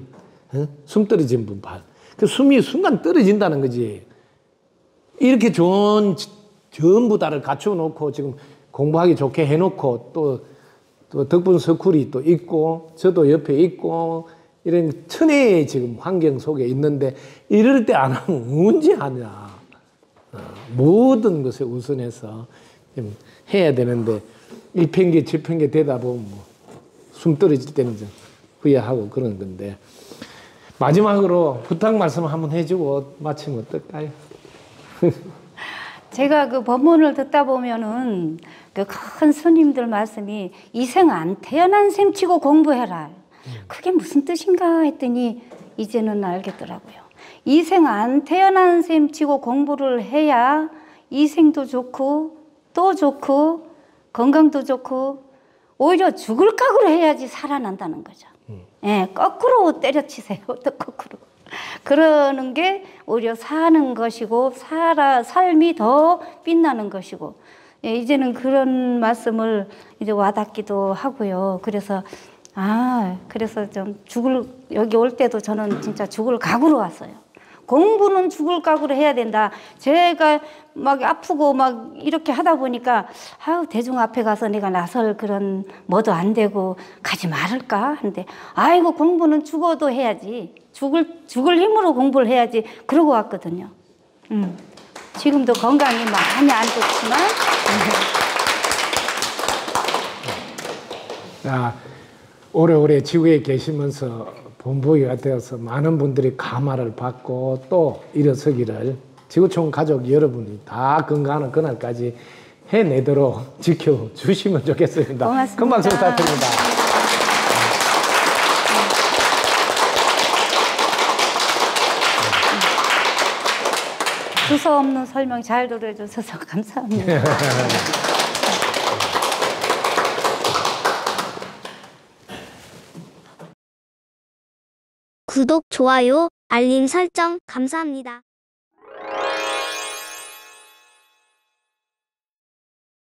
어? 숨 떨어진 분 발. 그 숨이 순간 떨어진다는 거지. 이렇게 좋은 전부 다를 갖춰 놓고 지금 공부하기 좋게 해놓고 또, 또 덕분 서쿨이 또 있고 저도 옆에 있고 이런 천혜의 지금 환경 속에 있는데 이럴 때 안 하면 언제 하냐. 어, 모든 것에 우선해서 좀 해야 되는데 일편계 칠편계 되다 보면 뭐 숨 떨어질 때는 좀 후회하고 그런 건데 마지막으로 부탁 말씀 한번 해주고 마치면 어떨까요? 제가 그 법문을 듣다 보면은 그 큰 스님들 말씀이 이생 안 태어난 셈 치고 공부해라. 그게 무슨 뜻인가 했더니 이제는 알겠더라고요. 이생 안 태어난 셈 치고 공부를 해야 이생도 좋고 또 좋고 건강도 좋고 오히려 죽을 각오로 해야지 살아난다는 거죠. 예, 거꾸로 때려치세요. 또 거꾸로. 그러는 게 오히려 사는 것이고 살아 삶이 더 빛나는 것이고 예, 이제는 그런 말씀을 이제 와닿기도 하고요. 그래서 아 그래서 좀 죽을 여기 올 때도 저는 진짜 죽을 각오로 왔어요. 공부는 죽을 각오로 해야 된다. 제가 막 아프고 막 이렇게 하다 보니까 아유 대중 앞에 가서 내가 나설 그런 뭐도 안 되고 가지 말을까 하는데 아이고 공부는 죽어도 해야지. 죽을 죽을 힘으로 공부를 해야지. 그러고 왔거든요. 음. 지금도 건강이 많이 안 좋지만 자, 오래오래 지구에 계시면서 본보기가 되어서 많은 분들이 감화를 받고 또 일어서기를 지구촌 가족 여러분이 다 건강한 그날까지 해내도록 지켜주시면 좋겠습니다. 고맙습니다. 큰 박수 부탁드립니다. 두서 없는 설명 잘 들어주셔서 감사합니다. 구독, 좋아요, 알림 설정 감사합니다.